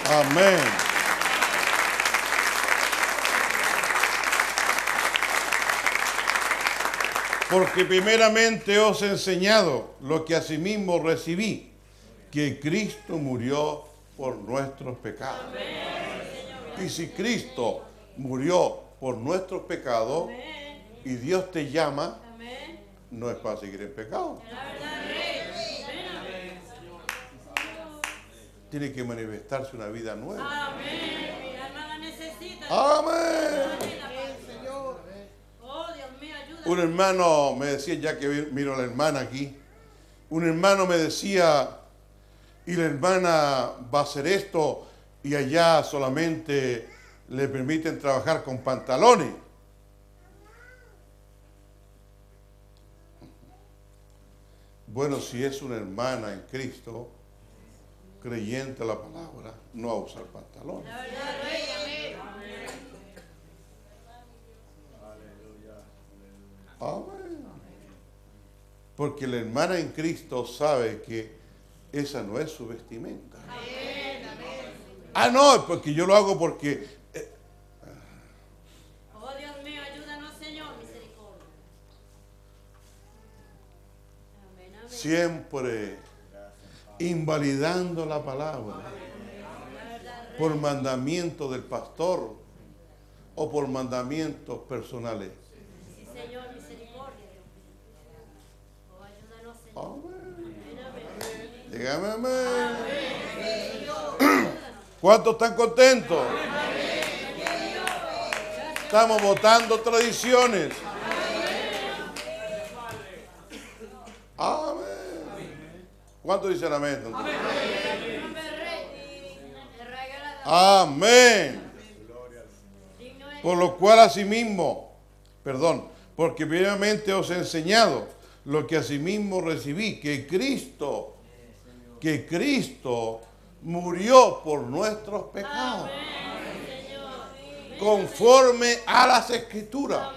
S1: Amén. Porque primeramente os he enseñado lo que asimismo recibí, que Cristo murió por nuestros pecados. Y si Cristo murió por nuestros pecados y Dios te llama,
S2: Amén.
S1: no es para seguir en pecado. Tiene que manifestarse una vida nueva.
S2: Amén.
S1: Amén.
S2: Oh, Dios mío, ayúdame.
S1: Un hermano me decía, ya que miro a la hermana aquí, un hermano me decía, y la hermana va a hacer esto y allá solamente le permiten trabajar con pantalones. Bueno, si es una hermana en Cristo, creyente a la palabra, no va a usar pantalones.
S2: La verdad, Rey. Amén.
S1: Amén. Porque la hermana en Cristo sabe que esa no es su vestimenta. Ah, no, porque yo lo hago porque eh,
S2: Oh, Dios mío, ayúdanos, Señor, misericordia. Amén, amén.
S1: siempre invalidando la palabra por mandamiento del pastor o por mandamientos personales.
S2: Sí, Señor, misericordia, Dios mío. Oh, ayúdanos, Señor.
S1: Amén. Dígame amén. ¿Cuántos están contentos? Estamos votando tradiciones. Amén. ¿Cuántos dicen amén? Amén. Por lo cual asimismo, perdón, porque primeramente os he enseñado lo que asimismo recibí, que Cristo, que Cristo murió por nuestros pecados, conforme a las escrituras.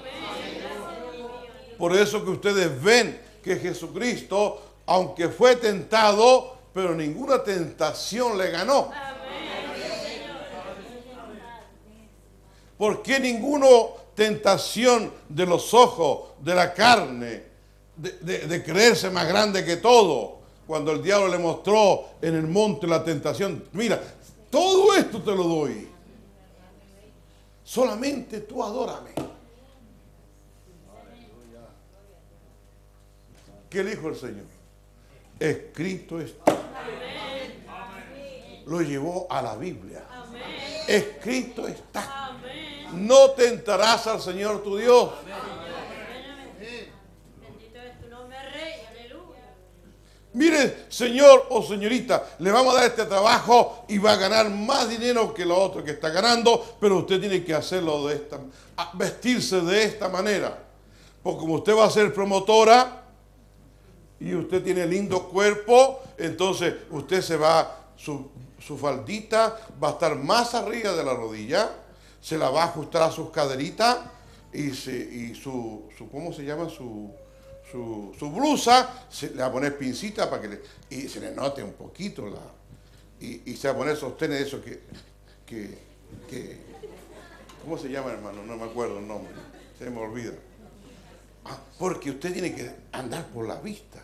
S1: Por eso que ustedes ven que Jesucristo, aunque fue tentado, pero ninguna tentación le ganó. ¿Por qué ninguna tentación de los ojos, de la carne, de, de- de creerse más grande que todo? Cuando el diablo le mostró en el monte la tentación, mira, todo esto te lo doy. Solamente tú adórame. ¿Qué dijo el Señor? Escrito está. Lo llevó a la Biblia. Escrito está. No tentarás al Señor tu Dios.
S2: Bendito es tu nombre, Rey. Aleluya.
S1: Mire, señor o señorita, le vamos a dar este trabajo y va a ganar más dinero que lo otro que está ganando, pero usted tiene que hacerlo de esta, vestirse de esta manera. Porque como usted va a ser promotora y usted tiene lindo cuerpo, entonces usted se va, su, su faldita va a estar más arriba de la rodilla, se la va a ajustar a sus caderitas y, se- y su, su, ¿cómo se llama? Su, su, su blusa, se le va a poner pincita para que y se le note un poquito la, y, y se va a poner sostenes de eso que, que, que- ¿cómo se llama hermano? No me acuerdo el nombre, se me olvida. Ah, porque usted tiene que andar por la vista.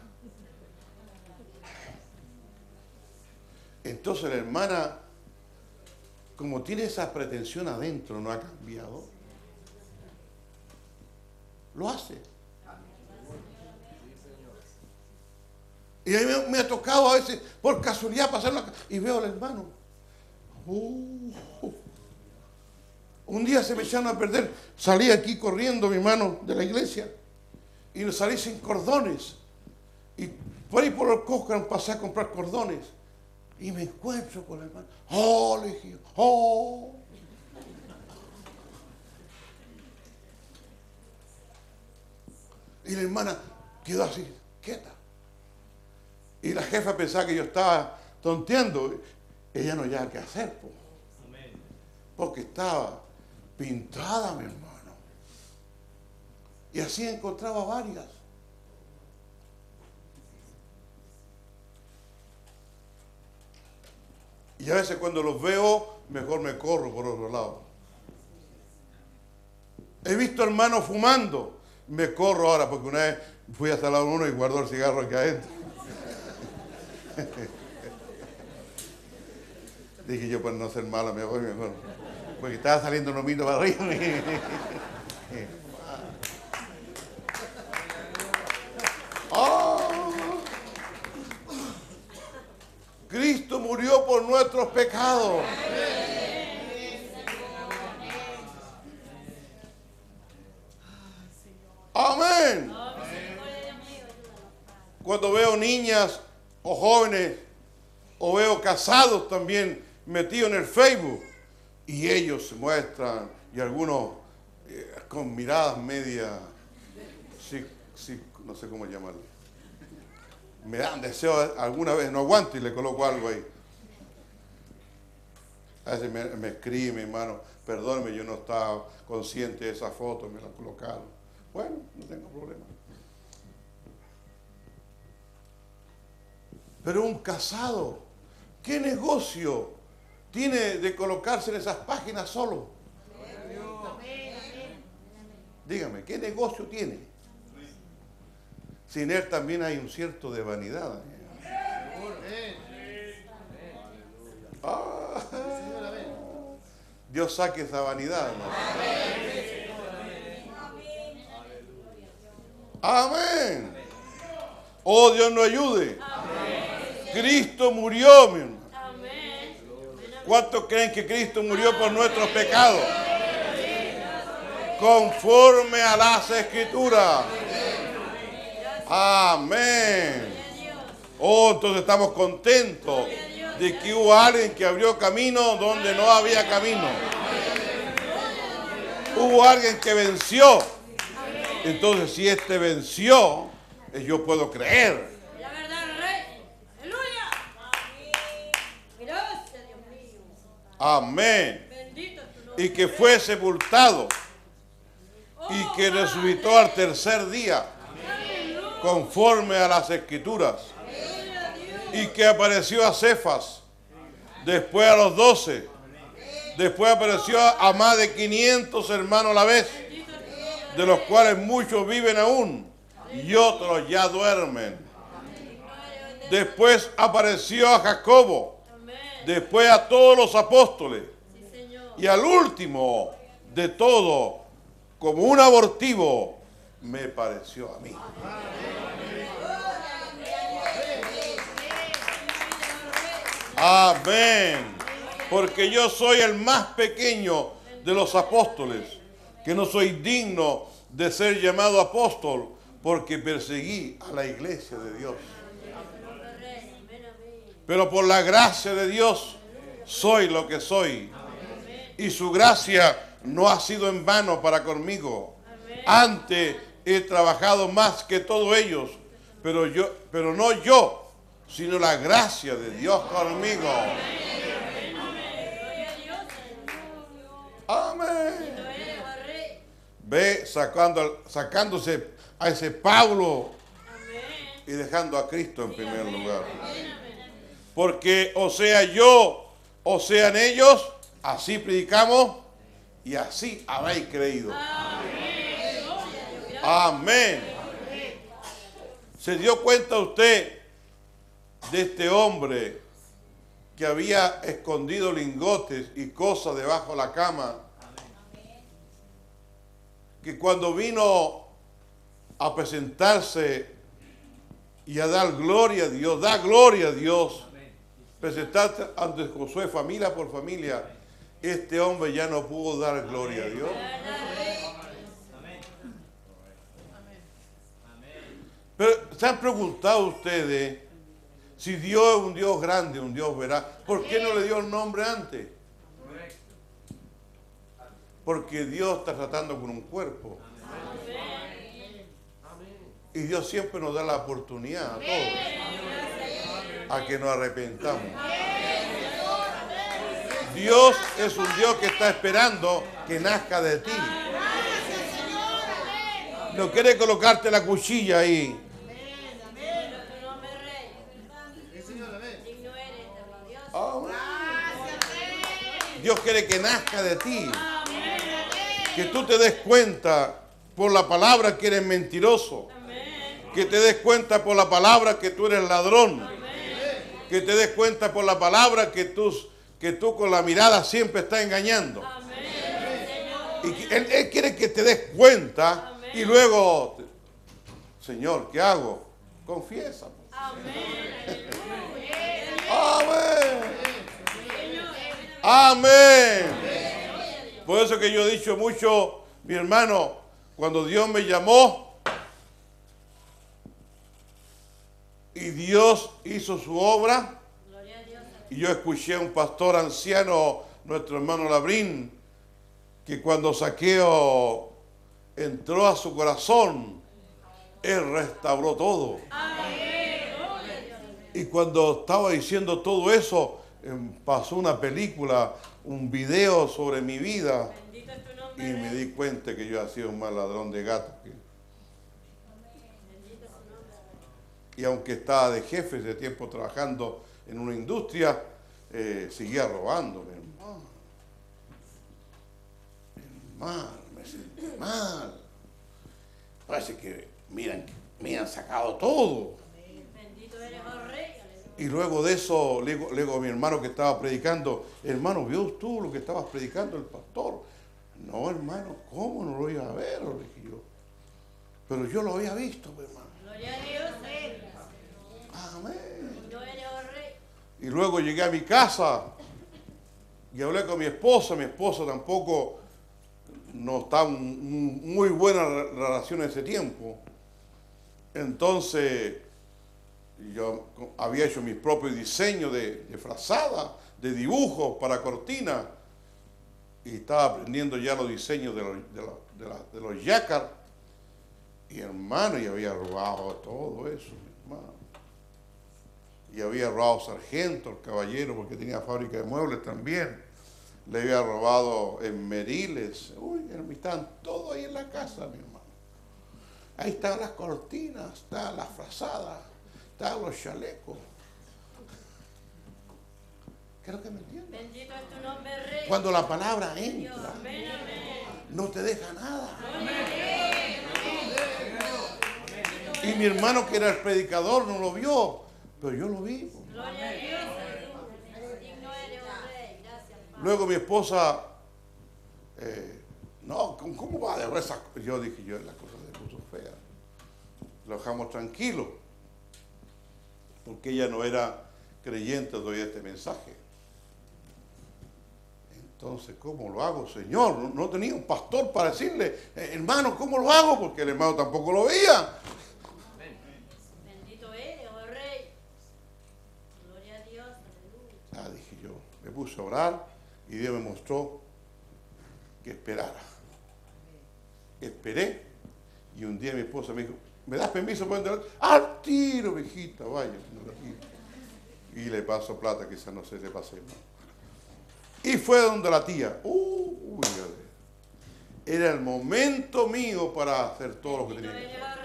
S1: Entonces la hermana, como tiene esa pretensión adentro, no ha cambiado, lo hace. Y a mí me, ha tocado a veces, por casualidad, pasar la, y veo al hermano. Uh, un día se me echaron a perder. Salí aquí corriendo, mi hermano, de la iglesia. Y salí sin cordones. Y por ahí por el Coscan pasé a comprar cordones. Y me encuentro con el hermano. Oh, le dije, oh. Y la hermana quedó así, quieta. Y la jefa pensaba que yo estaba tonteando. Ella no había qué hacer, po. porque estaba pintada, mi hermano. Y así encontraba varias. Y a veces cuando los veo, mejor me corro por otro lado. He visto hermanos fumando. Me corro ahora porque una vez fui hasta la uno y guardó el cigarro aquí adentro. Dije yo, para no ser mala, me voy mejor. Porque estaba saliendo un homito para arriba. Ah. Cristo murió por nuestros pecados. Amén. Cuando veo niñas o jóvenes o veo casados también metidos en el Facebook y ellos se muestran y algunos eh, con miradas media, sí, sí, no sé cómo llamarlo. Me dan deseo alguna vez, no aguanto y le coloco algo ahí. A veces me, me escribe mi hermano, perdóneme, yo no estaba consciente de esa foto, me la colocaron. Bueno, no tengo problema. Pero un casado, ¿qué negocio tiene de colocarse en esas páginas solo? Dígame, ¿qué negocio tiene? Sin él también hay un cierto de vanidad. Ah, Dios saque esa vanidad. Amén. Oh, Dios nos ayude. Cristo murió, mi hermano. ¿Cuántos creen que Cristo murió por nuestros pecados? Conforme a las escrituras. Amén. Oh, entonces estamos contentos de que hubo alguien que abrió camino donde no había camino. Hubo alguien que venció. Entonces, si este venció, eh, yo puedo creer.
S2: La verdad, Rey. Aleluya. Gracias, Dios mío.
S1: Amén. Y que fue sepultado y que resucitó al tercer día, conforme a las escrituras. Y que apareció a Cefas, después a los doce, después apareció a más de 500 hermanos a la vez, de los cuales muchos viven aún y otros ya duermen. Después apareció a Jacobo. Después a todos los apóstoles
S2: Sí,
S1: y al último de todo, como un abortivo, me pareció a mí. Amén. Porque yo soy el más pequeño de los apóstoles, que no soy digno de ser llamado apóstol, porque perseguí a la iglesia de Dios. Pero por la gracia de Dios soy lo que soy. Y su gracia no ha sido en vano para conmigo. Antes he trabajado más que todos ellos, pero yo, pero no yo, sino la gracia de Dios conmigo. Amén. Ve sacando, sacándose a ese Pablo y dejando a Cristo en primer lugar. Porque o sea yo, o sean ellos, así predicamos y así habéis creído. Amén. ¿Se dio cuenta usted de este hombre que había escondido lingotes y cosas debajo de la cama? Que cuando vino a presentarse y a dar gloria a Dios, da gloria a Dios, presentarse ante Josué familia por familia, este hombre ya no pudo dar gloria a Dios. Pero ¿se han preguntado ustedes si Dios es un Dios grande, un Dios verá? ¿Por qué no le dio el nombre antes? Porque Dios está tratando con un cuerpo. Y Dios siempre nos da la oportunidad a todos a que nos arrepentamos. Dios es un Dios que está esperando que nazca de ti. No quiere colocarte la cuchilla ahí.
S2: Dios
S1: quiere que nazca de ti. Que tú te des cuenta por la palabra que eres mentiroso. Que te des cuenta por la palabra que tú eres ladrón. Que te des cuenta por la palabra que tú, que tú con la mirada siempre estás engañando. Y que él, él quiere que te des cuenta y luego, Señor, ¿qué hago? Confiesa. Amén. Amén. Por eso que yo he dicho mucho, mi hermano, cuando Dios me llamó y Dios hizo su obra,
S2: Gloria a Dios.
S1: y yo escuché a un pastor anciano, nuestro hermano Labrín, que cuando Saqueo entró a su corazón, él restauró todo. Y cuando estaba diciendo todo eso, em, pasó una película, un video sobre mi vida y me di cuenta que yo hacía sido un mal ladrón de gatos. Y aunque estaba de jefe de tiempo trabajando en una industria, eh, seguía robando, mi hermano. Mal, me sentí mal. Parece que miran, me han sacado todo.
S2: Bendito eres, oh Rey.
S1: Y luego de eso, le digo, le digo a mi hermano que estaba predicando, hermano, ¿vio tú lo que estabas predicando el pastor? No, hermano, ¿cómo no lo iba a ver? Le dije yo. Pero yo lo había visto, mi hermano.
S2: Gloria a Dios.
S1: Amén. Y luego llegué a mi casa y hablé con mi esposa. Mi esposa tampoco no en un- muy buena re- relación en ese tiempo. Entonces, yo había hecho mis propios diseños de, de frazada, de dibujos para cortinas. Y estaba aprendiendo ya los diseños de los, de los, de los yácar. Y hermano, y había robado todo eso, mi hermano y había robado sargento, el caballero, porque tenía fábrica de muebles también. Le había robado en Meriles. Uy, estaban todo ahí en la casa, mi hermano. Ahí están las cortinas, están las frazadas, están los chalecos. Creo que me entiendes.
S2: Bendito es tu nombre, Rey.
S1: Cuando la palabra entra, no te deja nada. Y mi hermano que era el predicador no lo vio, pero yo lo vi.
S2: Gloria a Dios.
S1: Luego mi esposa, eh, no, ¿cómo, va a dejar esa co-?" Yo dije, yo la cosa se puso fea. Lo dejamos tranquilo, porque ella no era creyente de este mensaje. Entonces, ¿cómo lo hago, Señor? No, no tenía un pastor para decirle, "Eh, hermano, ¿cómo lo hago? Porque el hermano tampoco lo veía.
S2: Bendito eres, oh Rey. Gloria a Dios. Aleluya.
S1: Ah, dije yo, me puse a orar y Dios me mostró que esperara. Esperé y un día mi esposa me dijo, ¿me das permiso para entrar? ¡Al tiro, viejita! Vaya. no la tiro". Y le paso plata, quizás no se le pase más. Y fue donde la tía. Uy, era el momento mío para hacer todo lo que tenía que hacer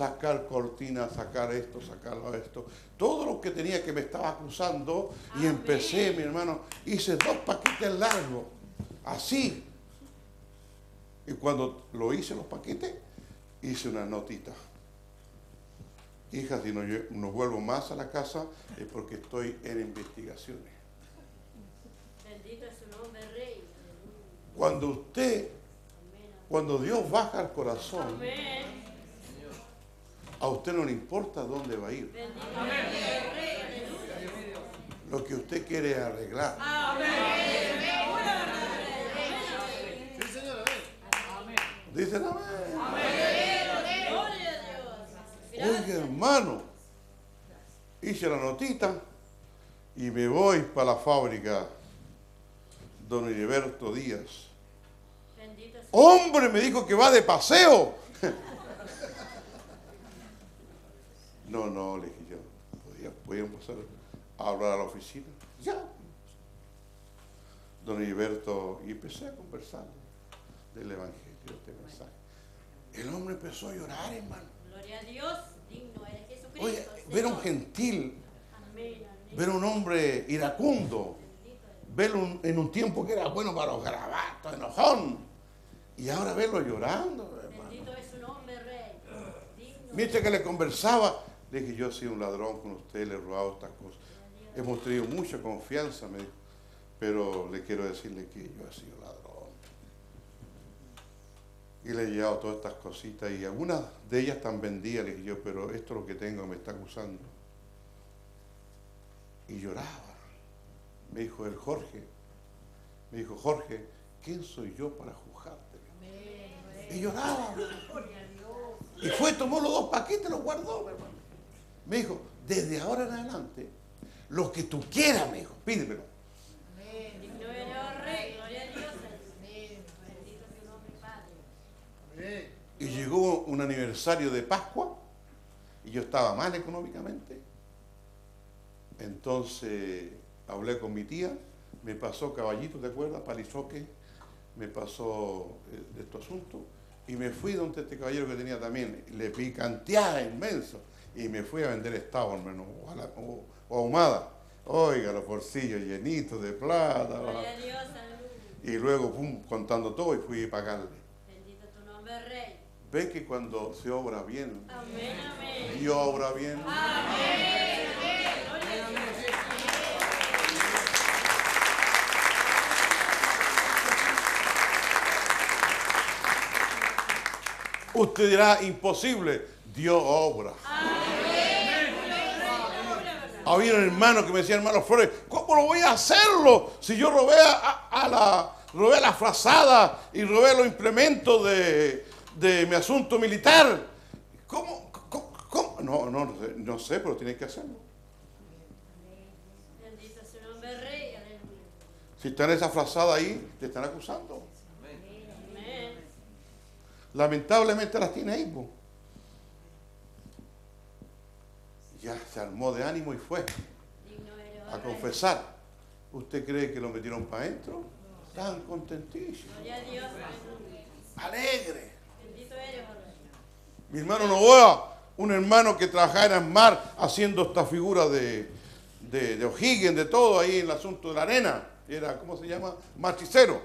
S1: sacar cortinas, sacar esto, sacarlo esto. Todo lo que tenía que me estaba acusando y empecé, mi hermano, hice dos paquetes largos, así. Y cuando lo hice los paquetes, hice una notita. Hija, si no, no vuelvo más a la casa es porque estoy en investigaciones.
S2: Bendito es su nombre, Rey. Aleluya.
S1: Cuando usted, cuando Dios baja al corazón, a usted no le importa dónde va a ir. Lo que usted quiere arreglar. Dicen amén. Oiga, hermano, hice la notita y me voy para la fábrica, don Heriberto Díaz. Hombre, me dijo que va de paseo. No, no, le dije yo. ¿Podía- ¿Podíamos pasar a hablar a la oficina? Ya. Don Heriberto, y empecé a conversar del Evangelio, de este mensaje. El hombre empezó a llorar, hermano.
S2: Gloria a Dios, digno eres Jesucristo.
S1: Oye, ver un gentil,
S2: Amén, amén.
S1: ver un hombre iracundo, verlo un- en un tiempo que era bueno para los garabatos, enojón, y ahora verlo llorando, hermano.
S2: Bendito es su nombre, Rey. Digno.
S1: Mientras que le conversaba, le dije, yo he sido un ladrón con usted, le he robado estas cosas. Hemos tenido mucha confianza, me dijo, pero le quiero decirle que yo he sido ladrón. Y le he llevado todas estas cositas y algunas de ellas están vendidas, le dije yo, pero esto es lo que tengo, me está acusando. Y lloraba. Me dijo el Jorge, me dijo, Jorge, ¿quién soy yo para juzgarte? Y lloraba. Y fue, tomó los dos paquetes, los guardó. Me dijo, desde ahora en adelante, lo que tú quieras, me dijo, pídemelo. Y llegó un aniversario de Pascua y yo estaba mal económicamente. Entonces hablé con mi tía, me pasó caballito, ¿te acuerdas? Palizoque, me pasó eh, de estos asuntos y me fui donde este caballero que tenía también, le picanteaba inmenso y me fui a vender estado, hermano, o, a la- o- o ahumada. Oiga, los bolsillos llenitos de plata.
S2: Gloria a Dios.
S1: Y luego, pum, contando todo y fui a pagarle.
S2: Bendito tu nombre, Rey.
S1: Ve que cuando se obra bien,
S2: Amén, amén.
S1: Dios obra bien.
S2: Gloria a
S1: Usted dirá, imposible. Dios obra. Había un hermano que me decía, hermano Flores, ¿cómo lo voy a hacerlo? Si yo robé a, la, robé la frazada y robé los implementos de, de mi asunto militar. ¿Cómo? No, no, no sé, pero tienes que hacerlo. Si está en esa frazada ahí, te están acusando. Lamentablemente las tiene ahí. po. Ya se armó de ánimo y fue a confesar. ¿Usted cree que lo metieron para adentro? Tan contentísimo, alegre. Mi hermano Novoa, un hermano que trabajaba en el mar haciendo esta figura de, de, de O'Higgins, de todo ahí en el asunto de la arena. Era, ¿cómo se llama? Machicero.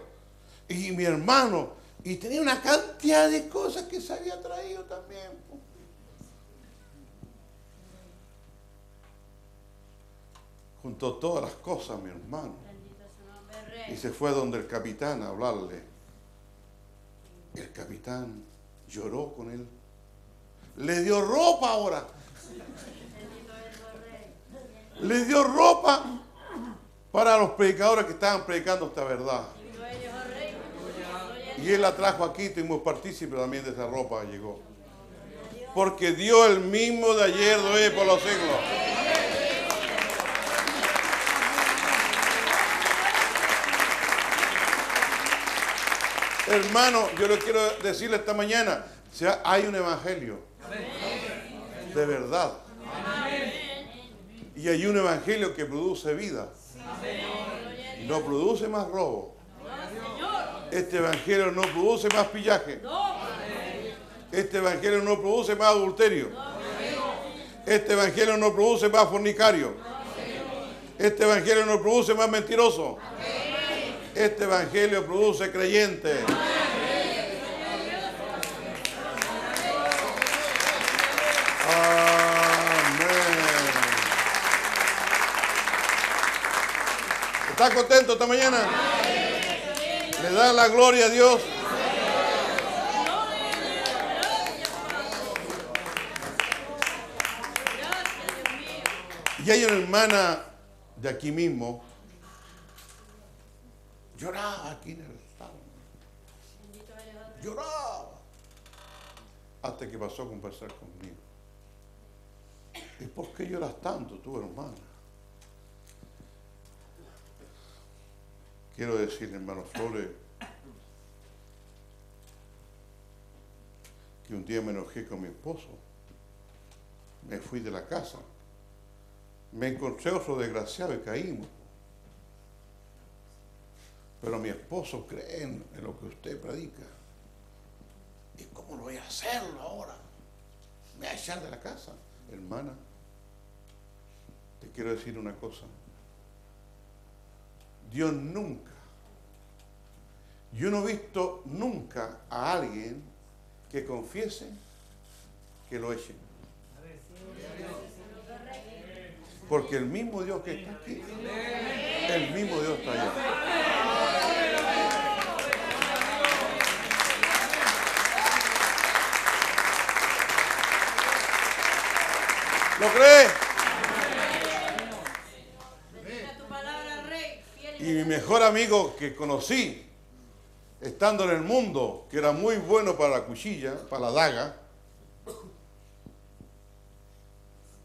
S1: Y mi hermano, y tenía una cantidad de cosas que se había traído también. Juntó todas las cosas, mi hermano. Y se fue donde el capitán a hablarle. El capitán lloró con él. Le dio ropa ahora. Le dio ropa para los predicadores que estaban predicando esta verdad.
S2: Digno eres, oh Rey. Gloria a
S1: Y él la trajo aquí, tuvimos partícipe también de esa ropa, llegó. Porque dio el mismo de ayer, de hoy por los siglos. Hermano, yo le quiero decirle esta mañana, sea, hay un evangelio de verdad. Y hay un evangelio que produce vida. Y no produce más robo. Este evangelio no produce más pillaje. Este evangelio no produce más adulterio. Este evangelio no produce más fornicario. Este evangelio no produce más mentiroso. Este evangelio produce creyentes. Amén. ¿Está contento esta mañana? ¿Le da la gloria a Dios? Y hay una hermana de aquí mismo, lloraba aquí en el estado, lloraba, hasta que pasó a conversar conmigo. ¿Y por qué lloras tanto, tu hermana? Quiero decirle, hermano Flores, que un día me enojé con mi esposo me fui de la casa. Me encontré otro desgraciado y caímos. Pero mi esposo cree en lo que usted predica. ¿Y cómo lo voy a hacerlo ahora? Me voy a echar de la casa. Hermana, te quiero decir una cosa. Dios nunca, yo no he visto nunca a alguien que confiese que lo echen. Porque el mismo Dios que está aquí, el mismo Dios está allá. ¿Lo cree? Y mi mejor amigo que conocí, estando en el mundo, que era muy bueno para la cuchilla, para la daga,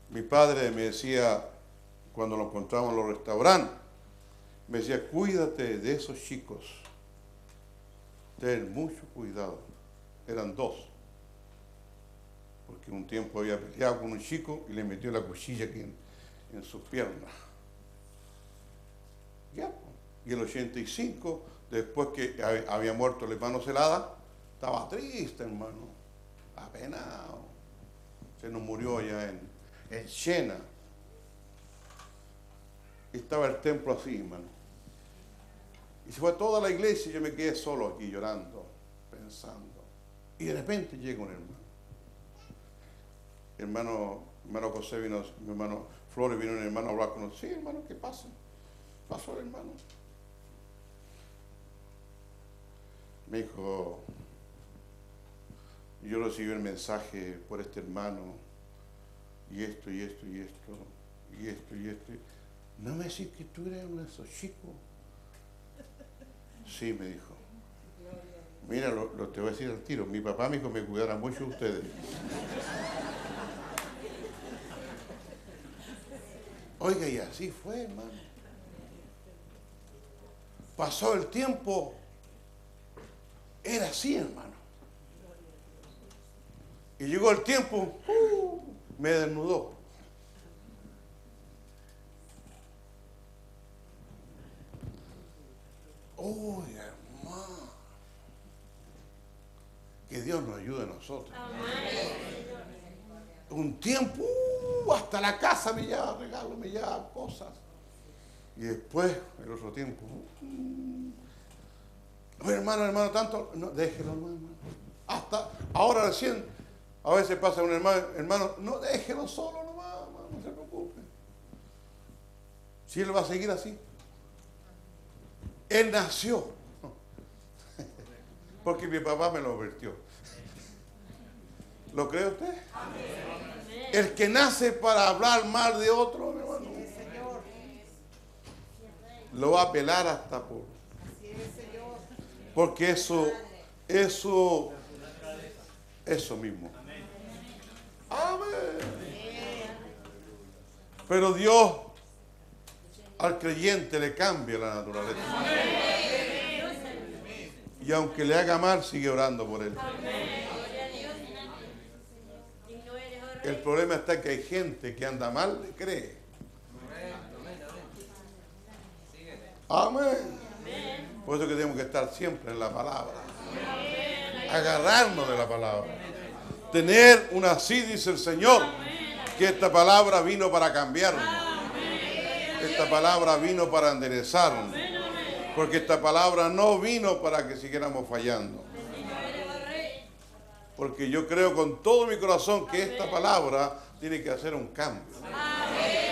S1: mi padre me decía, cuando lo encontramos en los restaurantes, me decía, cuídate de esos chicos, ten mucho cuidado. Eran dos, porque un tiempo había peleado con un chico y le metió la cuchilla aquí en, en sus piernas. Y el 85, después que hab- había muerto el hermano Celada, estaba triste, hermano, apenado. Se nos murió allá en, en estaba el templo así, hermano. Y se fue toda la iglesia y yo me quedé solo aquí llorando, pensando. Y de repente llega un hermano. Hermano, hermano José vino, mi hermano Flores vino un hermano a hablar con nosotros. Sí, hermano, ¿qué pasa? pasó el hermano? Me dijo, yo recibí el mensaje por este hermano, y esto, y esto, y esto, y esto, y esto. ¿No me decís que tú eres uno de esos chicos? Sí, me dijo. Mira, lo, lo te voy a decir al tiro. Mi papá me dijo que me cuidara mucho de ustedes. Oiga, y así fue, hermano. Pasó el tiempo, era así, hermano. Y llegó el tiempo, ¡uh! me desnudó. Oiga, hermano. Que Dios nos ayude a nosotros. Un tiempo, ¡uh! hasta la casa me llevaba regalos, me llevaba cosas. Y después, el otro tiempo, mm, oye, hermano, hermano, tanto, no, déjelo, hermano. Hasta ahora recién, a veces pasa un hermano, hermano, no, déjelo solo nomás, hermano, no se preocupe. Si él va a seguir así. Él nació. Porque mi papá me lo advirtió. ¿Lo cree usted? El que nace para hablar mal de otro, hermano, lo va a pelar hasta por. Porque eso, eso, eso mismo. Amén. Pero Dios al creyente le cambia la naturaleza. Y aunque le haga mal, sigue orando por él. El problema está que hay gente que anda mal, le cree. Amén. Por eso que tenemos que estar siempre en la palabra. Agarrarnos de la palabra. Tener una así, dice el Señor, que esta palabra vino para cambiarnos. Esta palabra vino para enderezarnos. Porque esta palabra no vino para que siguiéramos fallando. Porque yo creo con todo mi corazón que esta palabra tiene que hacer un cambio. Amén.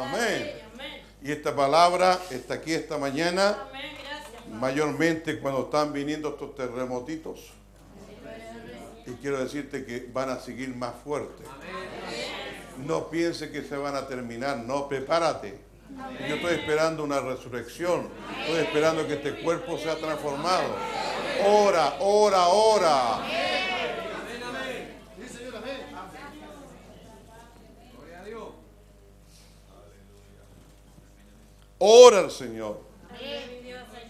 S2: Amén.
S1: Y esta palabra está aquí esta mañana, mayormente cuando están viniendo estos terremotitos. Y quiero decirte que van a seguir más fuertes. No piense que se van a terminar, no, prepárate. Yo estoy esperando una resurrección, estoy esperando que este cuerpo sea transformado. Ora, ora, ora.
S3: Gloria a Dios.
S1: Ora al Señor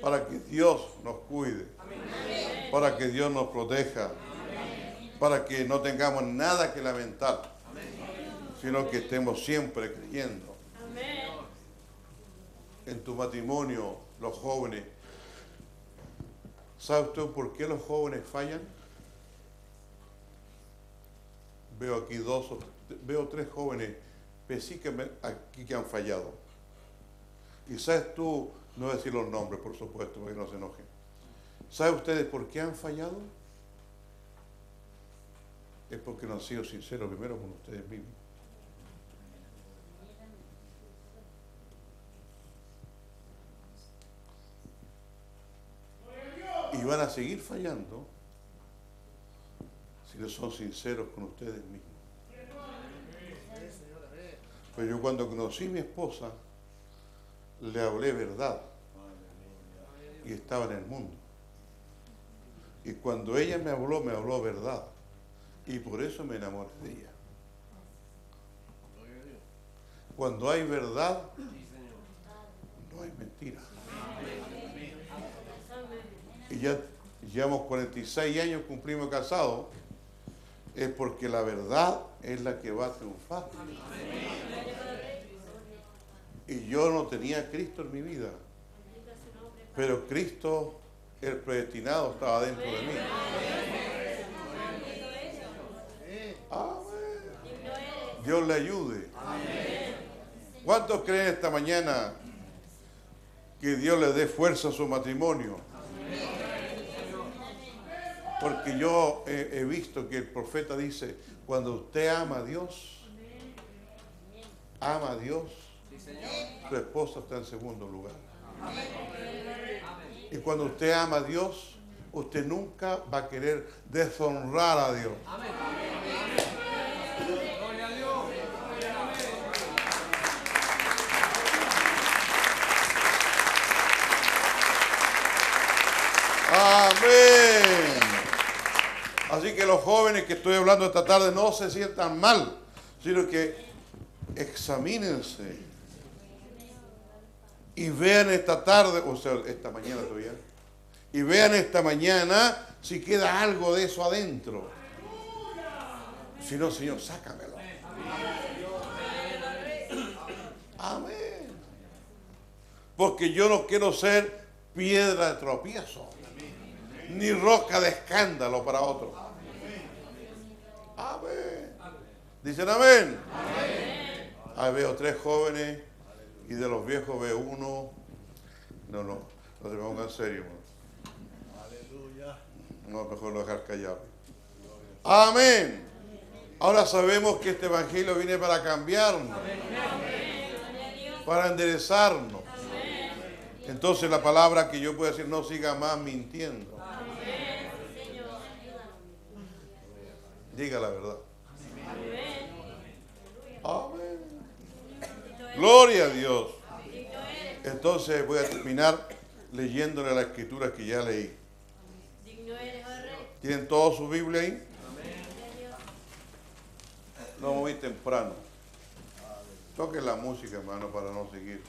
S1: para que Dios nos cuide, para que Dios nos proteja, para que no tengamos nada que lamentar, sino que estemos siempre creyendo. En tu matrimonio, los jóvenes, ¿sabe usted por qué los jóvenes fallan? Veo aquí dos, veo tres jóvenes aquí que han fallado. Sabes tú, no voy a decir los nombres, por supuesto, para que no se enojen. ¿Saben ustedes por qué han fallado? Es porque no han sido sinceros primero con ustedes mismos. Y van a seguir fallando si no son sinceros con ustedes mismos. Pero yo cuando conocí a mi esposa, le hablé verdad. Y estaba en el mundo. Y cuando ella me habló, me habló verdad. Y por eso me enamoré de ella. Cuando hay verdad, no hay mentira.
S2: Amén.
S1: Y ya llevamos 46 años, cumplimos casados. Es porque la verdad es la que va a triunfar. Y yo no tenía a Cristo en mi vida. Pero Cristo, el predestinado, estaba dentro de mí. Dios le ayude. ¿Cuántos creen esta mañana que Dios le dé fuerza a su matrimonio? Porque yo he visto que el profeta dice, cuando usted ama a Dios, ama a Dios,
S3: Sí, Señor.
S1: su esposa está en segundo lugar. Y cuando usted ama a Dios, usted nunca va a querer deshonrar a Dios.
S3: Amén. Gloria a Dios.
S1: Amén. Así que los jóvenes que estoy hablando esta tarde no se sientan mal, sino que examínense y vean esta tarde, o sea, esta mañana todavía, y vean esta mañana si queda algo de eso adentro. Si no, Señor, sácamelo. Amén. Porque yo no quiero ser piedra de tropiezo, ni roca de escándalo para otros. Amén. Dicen amén. Ahí veo tres jóvenes y de los viejos veo uno. No, no, no se pongan serio. hermano. No, mejor lo dejar callado. Amén. Ahora sabemos que este evangelio viene para cambiarnos, para enderezarnos. Entonces la palabra que yo puedo decir no siga más mintiendo. Diga la verdad. Amén. Gloria a Dios. Entonces voy a terminar leyéndole la escritura que ya leí. ¿Tienen toda su Biblia ahí? No muy temprano. Toquen la música, hermano, para no seguir.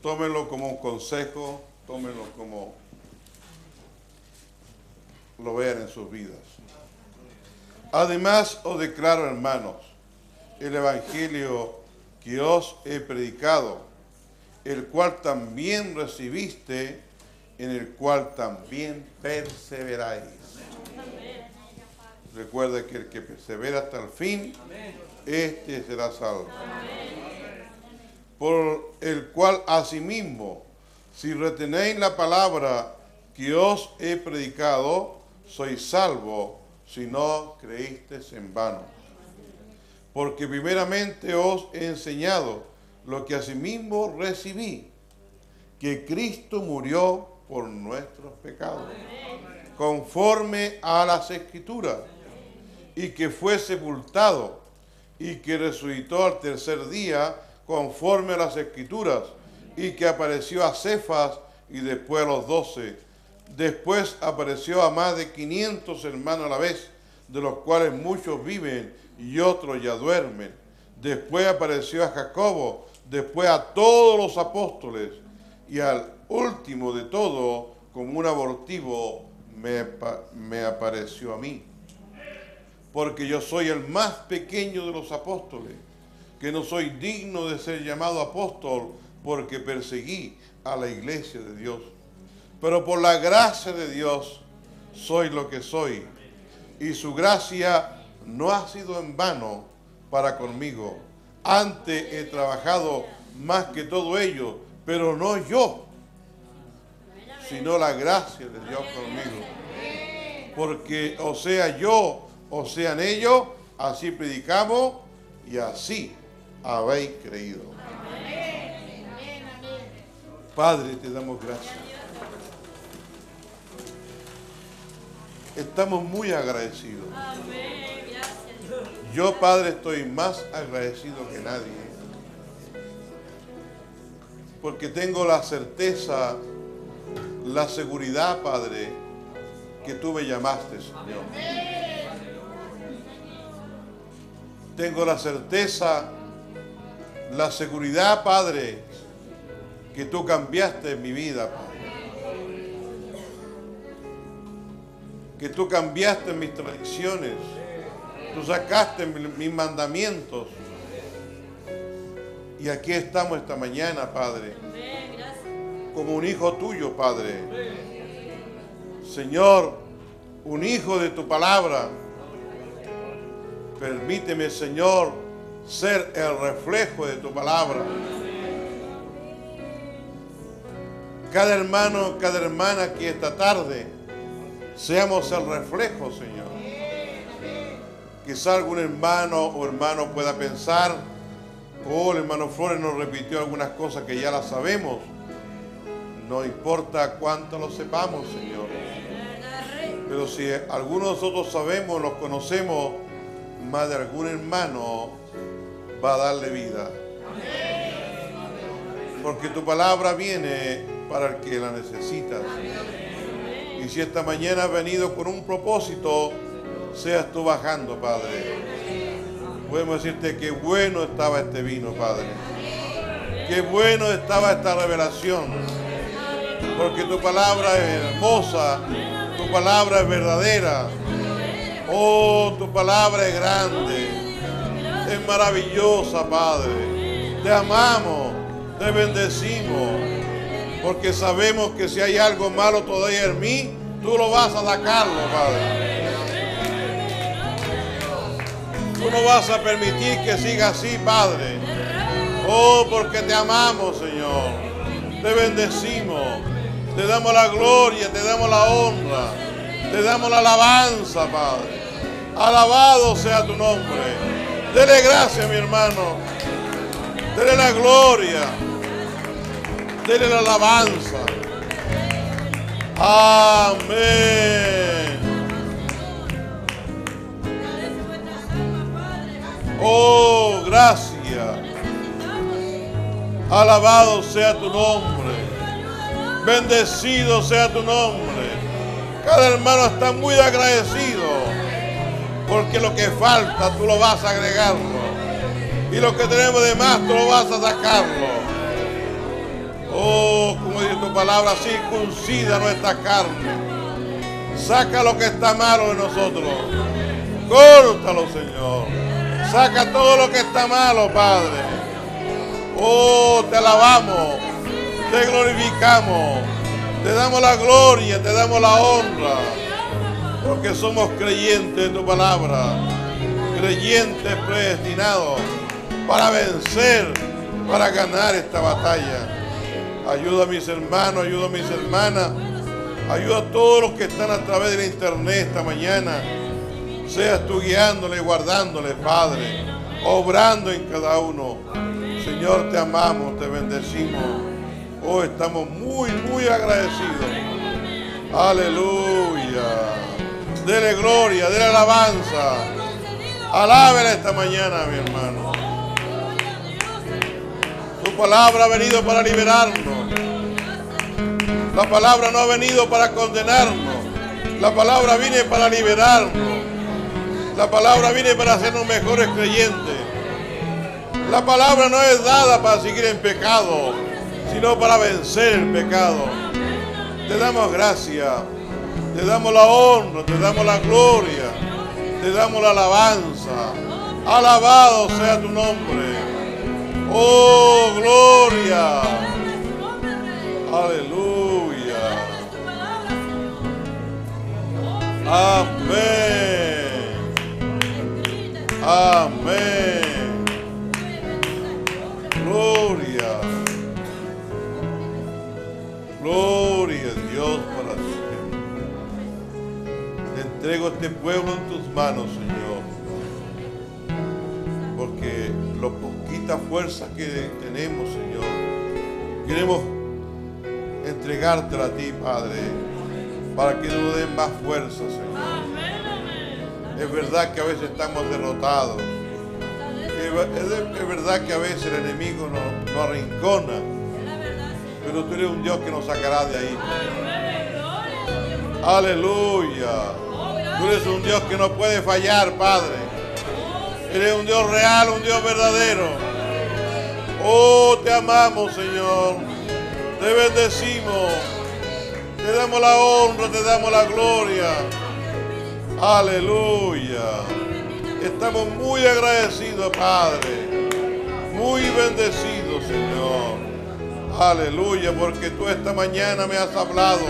S1: Tómenlo como un consejo, tómenlo como lo vean en sus vidas. Además, os declaro, hermanos, el Evangelio que os he predicado, el cual también recibiste, en el cual también perseveráis. Recuerda que el que persevera hasta el fin, este será salvo. Por el cual asimismo, si retenéis la palabra que os he predicado, sois salvo si no creísteis en vano. Porque primeramente os he enseñado lo que asimismo recibí, que Cristo murió por nuestros pecados, conforme a las escrituras, y que fue sepultado, y que resucitó al tercer día, conforme a las escrituras, y que apareció a Cefas y después a los doce. Después apareció a más de 500 hermanos a la vez, de los cuales muchos viven y otros ya duermen. Después apareció a Jacobo, después a todos los apóstoles y al último de todo como un abortivo me, me apareció a mí. Porque yo soy el más pequeño de los apóstoles, que no soy digno de ser llamado apóstol porque perseguí a la iglesia de Dios. Pero por la gracia de Dios soy lo que soy. Y su gracia no ha sido en vano para conmigo. Antes he trabajado más que todo ello, pero no yo, sino la gracia de Dios conmigo. Porque o sea yo, o sean ellos, así predicamos y así habéis creído. Padre, te damos gracias. Estamos muy agradecidos. Yo, Padre, estoy más agradecido que nadie. Porque tengo la certeza, la seguridad, Padre, que tú me llamaste, Señor. Tengo la certeza, la seguridad, Padre, que tú cambiaste mi vida, Padre. Que tú cambiaste mis tradiciones. Tú sacaste mi- mis mandamientos. Y aquí estamos esta mañana, Padre, como un hijo tuyo, Padre. Señor, un hijo de tu palabra. Permíteme, Señor, ser el reflejo de tu palabra. Cada hermano, cada hermana aquí esta tarde, seamos el reflejo, Señor. Quizá algún hermano o hermano pueda pensar, oh, el hermano Flores nos repitió algunas cosas que ya las sabemos. No importa cuánto lo sepamos, Señor. Pero si algunos de nosotros sabemos, los conocemos, más de algún hermano va a darle vida. Porque tu palabra viene para el que la necesita. Si esta mañana has venido con un propósito, seas tú bajando, Padre. Podemos decirte que bueno estaba este vino, Padre. Qué bueno estaba esta revelación. Porque tu palabra es hermosa, tu palabra es verdadera. Oh, tu palabra es grande, es maravillosa, Padre. Te amamos, te bendecimos, porque sabemos que si hay algo malo todavía en mí, tú lo vas a sacarlo, Padre. Tú no vas a permitir que siga así, Padre. Oh, porque te amamos, Señor. Te bendecimos. Te damos la gloria, te damos la honra. Te damos la alabanza, Padre. Alabado sea tu nombre. Dele gracias, mi hermano. Dele la gloria. Dele la alabanza. Amén. Oh, gracias. Alabado sea tu nombre. Bendecido sea tu nombre. Cada hermano está muy agradecido. Porque lo que falta tú lo vas a agregarlo. Y lo que tenemos de más tú lo vas a sacarlo. Oh, como dice tu palabra, circuncida nuestra carne. Saca lo que está malo de nosotros. Córtalo, Señor. Saca todo lo que está malo, Padre. Oh, te alabamos, te glorificamos, te damos la gloria, te damos la honra, porque somos creyentes de tu palabra, creyentes predestinados para vencer, para ganar esta batalla. Ayuda a mis hermanos, ayuda a mis hermanas, ayuda a todos los que están a través de la internet esta mañana. Seas tú guiándole, guardándole, Padre, obrando en cada uno. Señor, te amamos, te bendecimos. Hoy estamos muy, muy agradecidos. Aleluya. Dele gloria, dele alabanza. Alábela esta mañana, mi hermano. Palabra ha venido para liberarnos. La palabra no ha venido para condenarnos. La palabra viene para liberarnos. La palabra viene para hacernos mejores creyentes. La palabra no es dada para seguir en pecado, sino para vencer el pecado. Te damos gracias. Te damos la honra, te damos la gloria, te damos la alabanza. Alabado sea tu nombre. Oh, gloria. Aleluya. Amén. Amén. Gloria. Gloria a Dios para siempre. Te entrego este pueblo en tus manos, Señor. Porque lo poquita fuerza que tenemos, Señor, queremos entregártela a ti, Padre, para que nos den más fuerza, Señor. Es verdad que a veces estamos derrotados. Es, es verdad que a veces el enemigo nos, nos arrincona. Pero tú eres un Dios que nos sacará de ahí. Aleluya. Tú eres un Dios que no puede fallar, Padre. Eres un Dios real, un Dios verdadero. Oh, te amamos, Señor. Te bendecimos. Te damos la honra, te damos la gloria. Aleluya. Estamos muy agradecidos, Padre. Muy bendecidos, Señor. Aleluya, porque tú esta mañana me has hablado.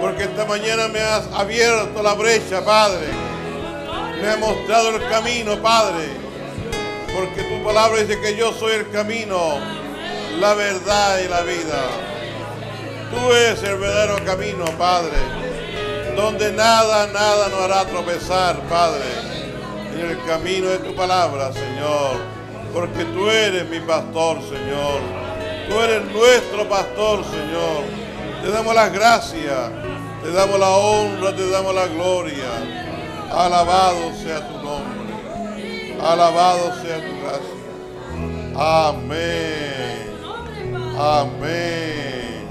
S1: Porque esta mañana me has abierto la brecha, Padre. Me has mostrado el camino, Padre. Porque tu palabra dice que yo soy el camino, la verdad y la vida. Tú eres el verdadero camino, Padre. Donde nada, nada nos hará tropezar, Padre. En el camino de tu palabra, Señor. Porque tú eres mi pastor, Señor. Tú eres nuestro pastor, Señor. Te damos las gracias, te damos la honra, te damos la gloria. Alabado sea tu nombre. Alabado sea tu gracia. Amén. Amén.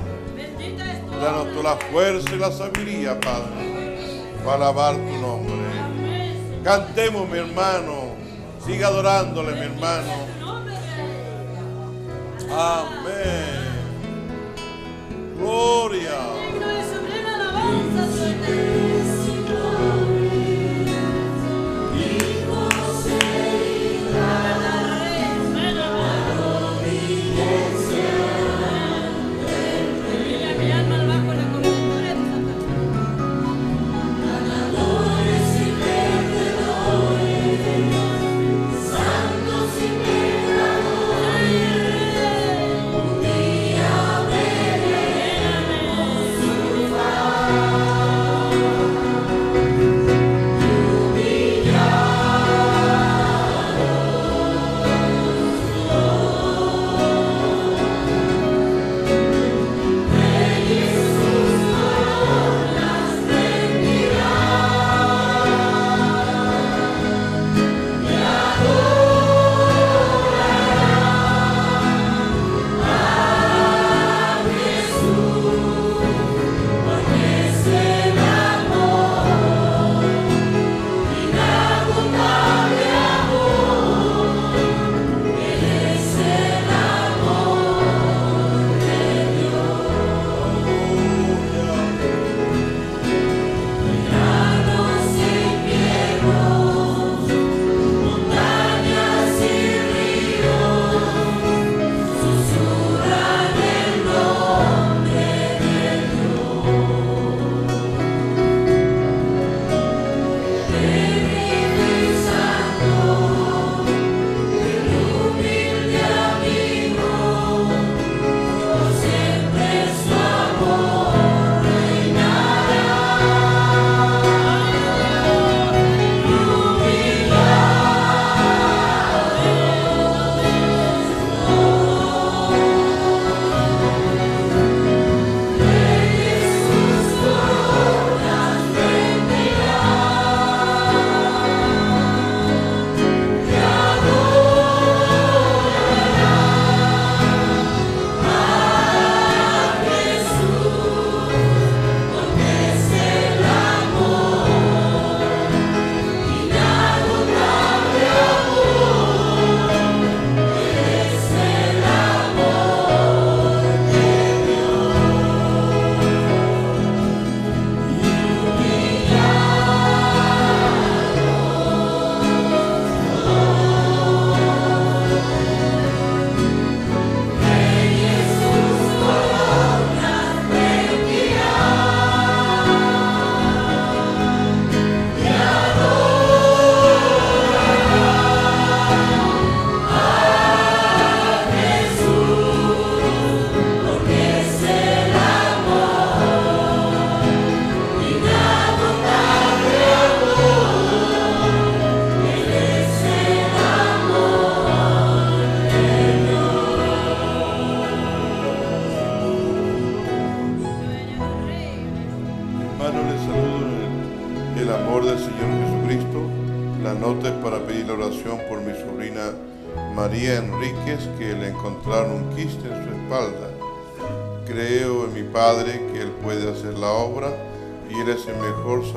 S1: Danos tú la fuerza y la sabiduría, Padre, para alabar tu nombre. Cantemos, mi hermano. Siga adorándole, mi hermano. Amén. Gloria.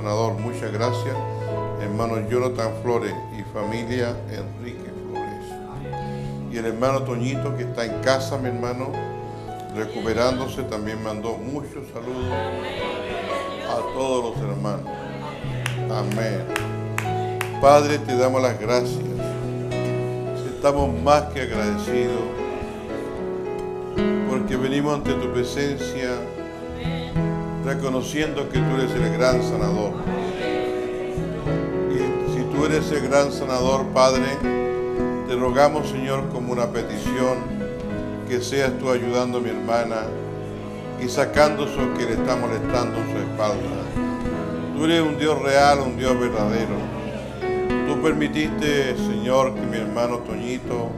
S1: Muchas gracias, hermano Jonathan Flores y familia Enrique Flores. Y el hermano Toñito que está en casa, mi hermano, recuperándose, también mandó muchos saludos a todos los hermanos. Amén. Padre, te damos las gracias. Estamos más que agradecidos porque venimos ante tu presencia reconociendo que tú eres el gran sanador. Y si tú eres el gran sanador, Padre, te rogamos, Señor, como una petición, que seas tú ayudando a mi hermana y sacando eso que le está molestando en su espalda. Tú eres un Dios real, un Dios verdadero. Tú permitiste, Señor, que mi hermano Toñito,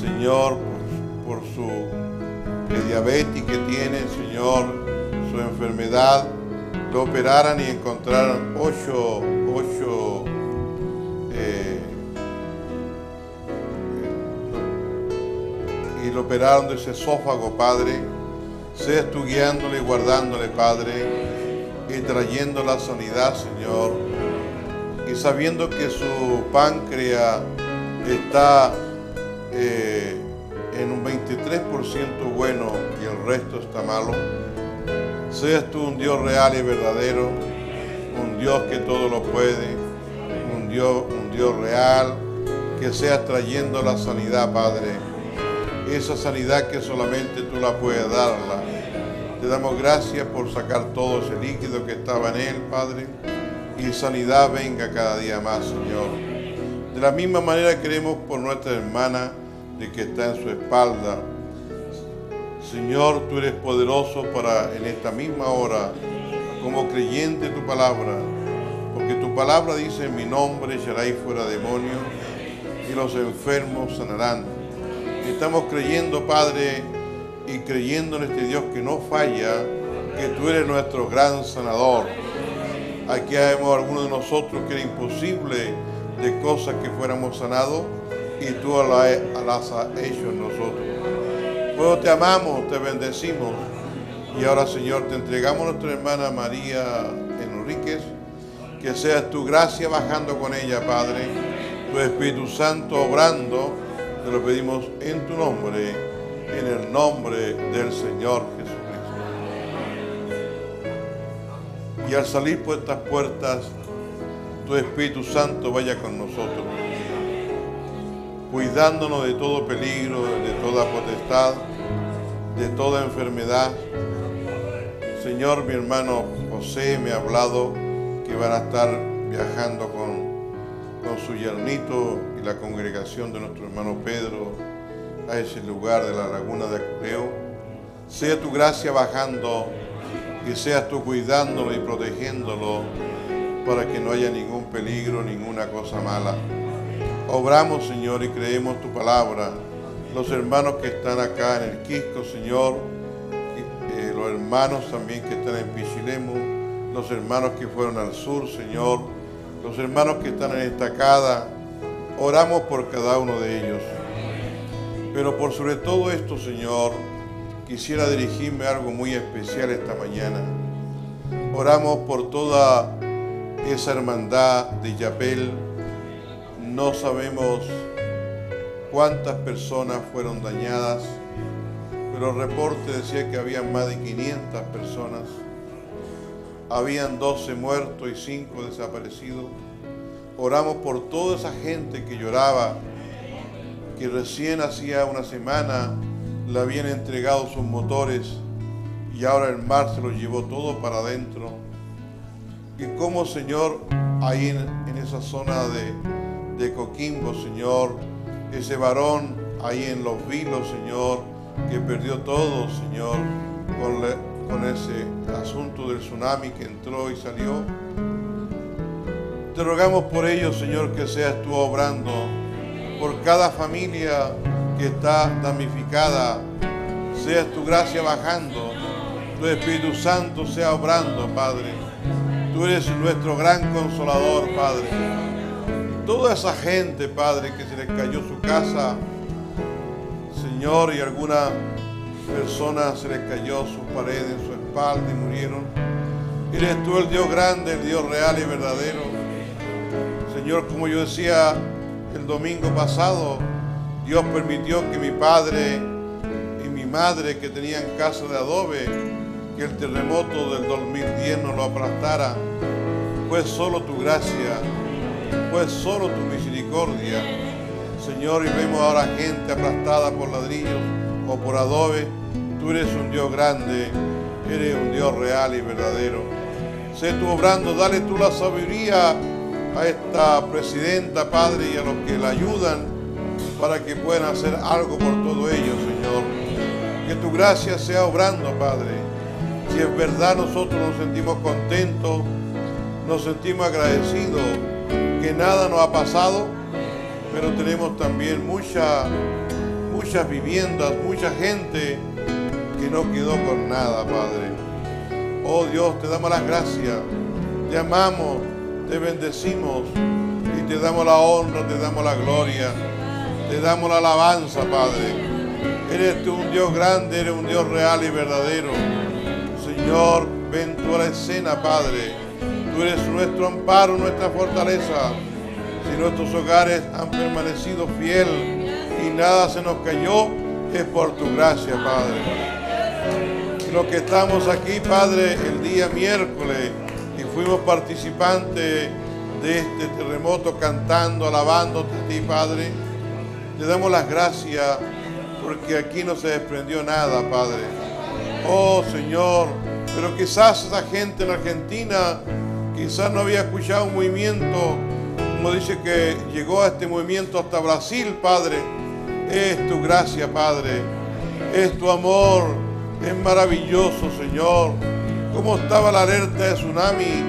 S1: Señor, por, por su diabetes que tiene, Señor, su enfermedad, lo operaran y encontraran ocho, ocho eh, y lo operaron de ese esófago, Padre. Seas tú guiándole y guardándole, Padre, y trayendo la sanidad, Señor. Y sabiendo que su páncreas está eh, en un 23% bueno y el resto está malo. Seas tú un Dios real y verdadero, un Dios que todo lo puede, un Dios, un Dios real, que seas trayendo la sanidad, Padre. Esa sanidad que solamente tú la puedes darla. Te damos gracias por sacar todo ese líquido que estaba en él, Padre. Y sanidad venga cada día más, Señor. De la misma manera queremos por nuestra hermana de que está en su espalda. Señor, tú eres poderoso para en esta misma hora, como creyente tu palabra, porque tu palabra dice, en mi nombre echaráis fuera demonios y los enfermos sanarán. Estamos creyendo, Padre, y creyendo en este Dios que no falla, que tú eres nuestro gran sanador. Aquí hay algunos de nosotros que era imposible de cosas que fuéramos sanados y tú las has hecho en nosotros. Luego te amamos, te bendecimos. Y ahora Señor te entregamos a nuestra hermana María Enríquez, que seas tu gracia bajando con ella, Padre, tu Espíritu Santo obrando, te lo pedimos en tu nombre, en el nombre del Señor Jesucristo. Y al salir por estas puertas, tu Espíritu Santo vaya con nosotros cuidándonos de todo peligro, de toda potestad, de toda enfermedad. Señor, mi hermano José me ha hablado que van a estar viajando con, con su yernito y la congregación de nuestro hermano Pedro a ese lugar de la laguna de Acureo. Sea tu gracia bajando y seas tú cuidándolo y protegiéndolo para que no haya ningún peligro, ninguna cosa mala. Obramos, Señor, y creemos tu palabra. Los hermanos que están acá en el Quisco, Señor, eh, los hermanos también que están en Pichilemu, los hermanos que fueron al sur, Señor, los hermanos que están en Estacada, oramos por cada uno de ellos. Pero por sobre todo esto, Señor, quisiera dirigirme a algo muy especial esta mañana. Oramos por toda esa hermandad de Yapel, no sabemos cuántas personas fueron dañadas, pero el reporte decía que había más de 500 personas. Habían 12 muertos y 5 desaparecidos. Oramos por toda esa gente que lloraba, que recién hacía una semana le habían entregado sus motores y ahora el mar se los llevó todo para adentro. Y como Señor, ahí en esa zona de, de Coquimbo, Señor, ese varón ahí en los vilos, Señor, que perdió todo, Señor, con, ese asunto del tsunami que entró y salió. Te rogamos por ellos, Señor, que seas tú obrando, por cada familia que está damnificada, seas tu gracia bajando, tu Espíritu Santo sea obrando, Padre. Tú eres nuestro gran consolador, Padre. Toda esa gente, Padre, que se les cayó su casa, Señor, y alguna persona se les cayó su pared en su espalda y murieron. Eres tú el Dios grande, el Dios real y verdadero. Señor, como yo decía el domingo pasado, Dios permitió que mi padre y mi madre que tenían casa de adobe, que el terremoto del 2010 no lo aplastara. Fue solo tu gracia, fue solo tu misericordia. Señor, y vemos ahora gente aplastada por ladrillos o por adobe. Tú eres un Dios grande, eres un Dios real y verdadero. Sé tú obrando, dale tú la sabiduría a esta presidenta, Padre, y a los que la ayudan para que puedan hacer algo por todo ello, Señor. Que tu gracia sea obrando, Padre. Si es verdad nosotros nos sentimos contentos, nos sentimos agradecidos, que nada nos ha pasado, pero tenemos también mucha, muchas viviendas, mucha gente que no quedó con nada, Padre. Oh Dios, te damos las gracias, te amamos, te bendecimos y te damos la honra, te damos la gloria, te damos la alabanza, Padre. Eres un Dios grande, eres un Dios real y verdadero. Señor, ven tú a la escena, Padre. Tú eres nuestro amparo, nuestra fortaleza. Si nuestros hogares han permanecido fiel y nada se nos cayó, es por tu gracia, Padre. Los que estamos aquí, Padre, el día miércoles y fuimos participantes de este terremoto cantando, alabándote a ti, Padre, te damos las gracias porque aquí no se desprendió nada, Padre. Oh Señor, pero quizás esa gente en Argentina quizás no había escuchado un movimiento, como dice que llegó a este movimiento hasta Brasil, Padre. Es tu gracia, Padre. Es tu amor. Es maravilloso, Señor. ¿Cómo estaba la alerta de tsunami?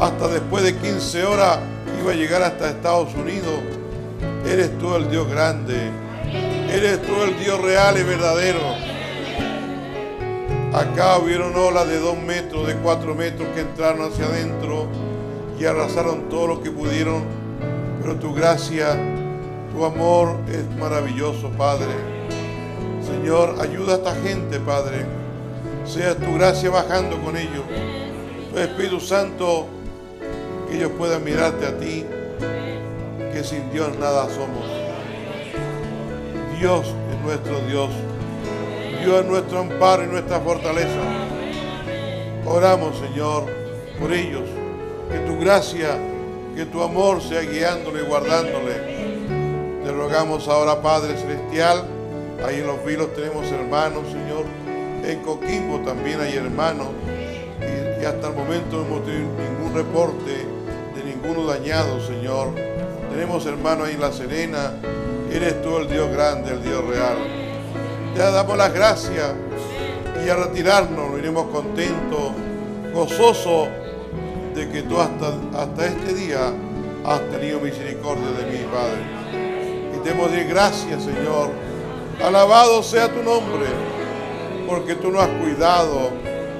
S1: Hasta después de 15 horas iba a llegar hasta Estados Unidos. Eres tú el Dios grande. Eres tú el Dios real y verdadero. Acá hubieron olas de dos metros, de cuatro metros que entraron hacia adentro y arrasaron todo lo que pudieron. Pero tu gracia, tu amor es maravilloso, Padre. Señor, ayuda a esta gente, Padre. Sea tu gracia bajando con ellos. Tu Espíritu Santo, que ellos puedan mirarte a ti, que sin Dios nada somos. Dios es nuestro Dios. Dios es nuestro amparo y nuestra fortaleza. Oramos, Señor, por ellos. Que tu gracia, que tu amor sea guiándole y guardándole. Te rogamos ahora, Padre Celestial. Ahí en los vilos tenemos hermanos, Señor. En Coquimbo también hay hermanos. Y, y hasta el momento no hemos tenido ningún reporte de ninguno dañado, Señor. Tenemos hermanos ahí en La Serena. Eres tú el Dios grande, el Dios real. Te damos las gracias y a retirarnos nos iremos contentos, gozosos de que tú hasta, hasta este día has tenido misericordia de mí, Padre. Y te hemos de gracias, Señor. Alabado sea tu nombre, porque tú nos has cuidado,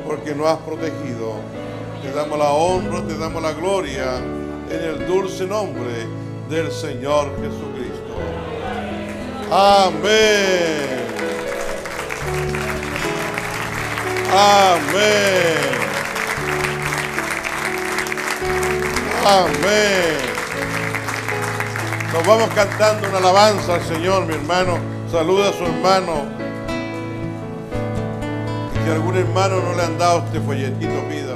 S1: porque nos has protegido. Te damos la honra, te damos la gloria en el dulce nombre del Señor Jesucristo. Amén. Amén. Amén. Nos vamos cantando una alabanza al Señor, mi hermano. Saluda a su hermano. Si algún hermano no le han dado este folletito, pídalo.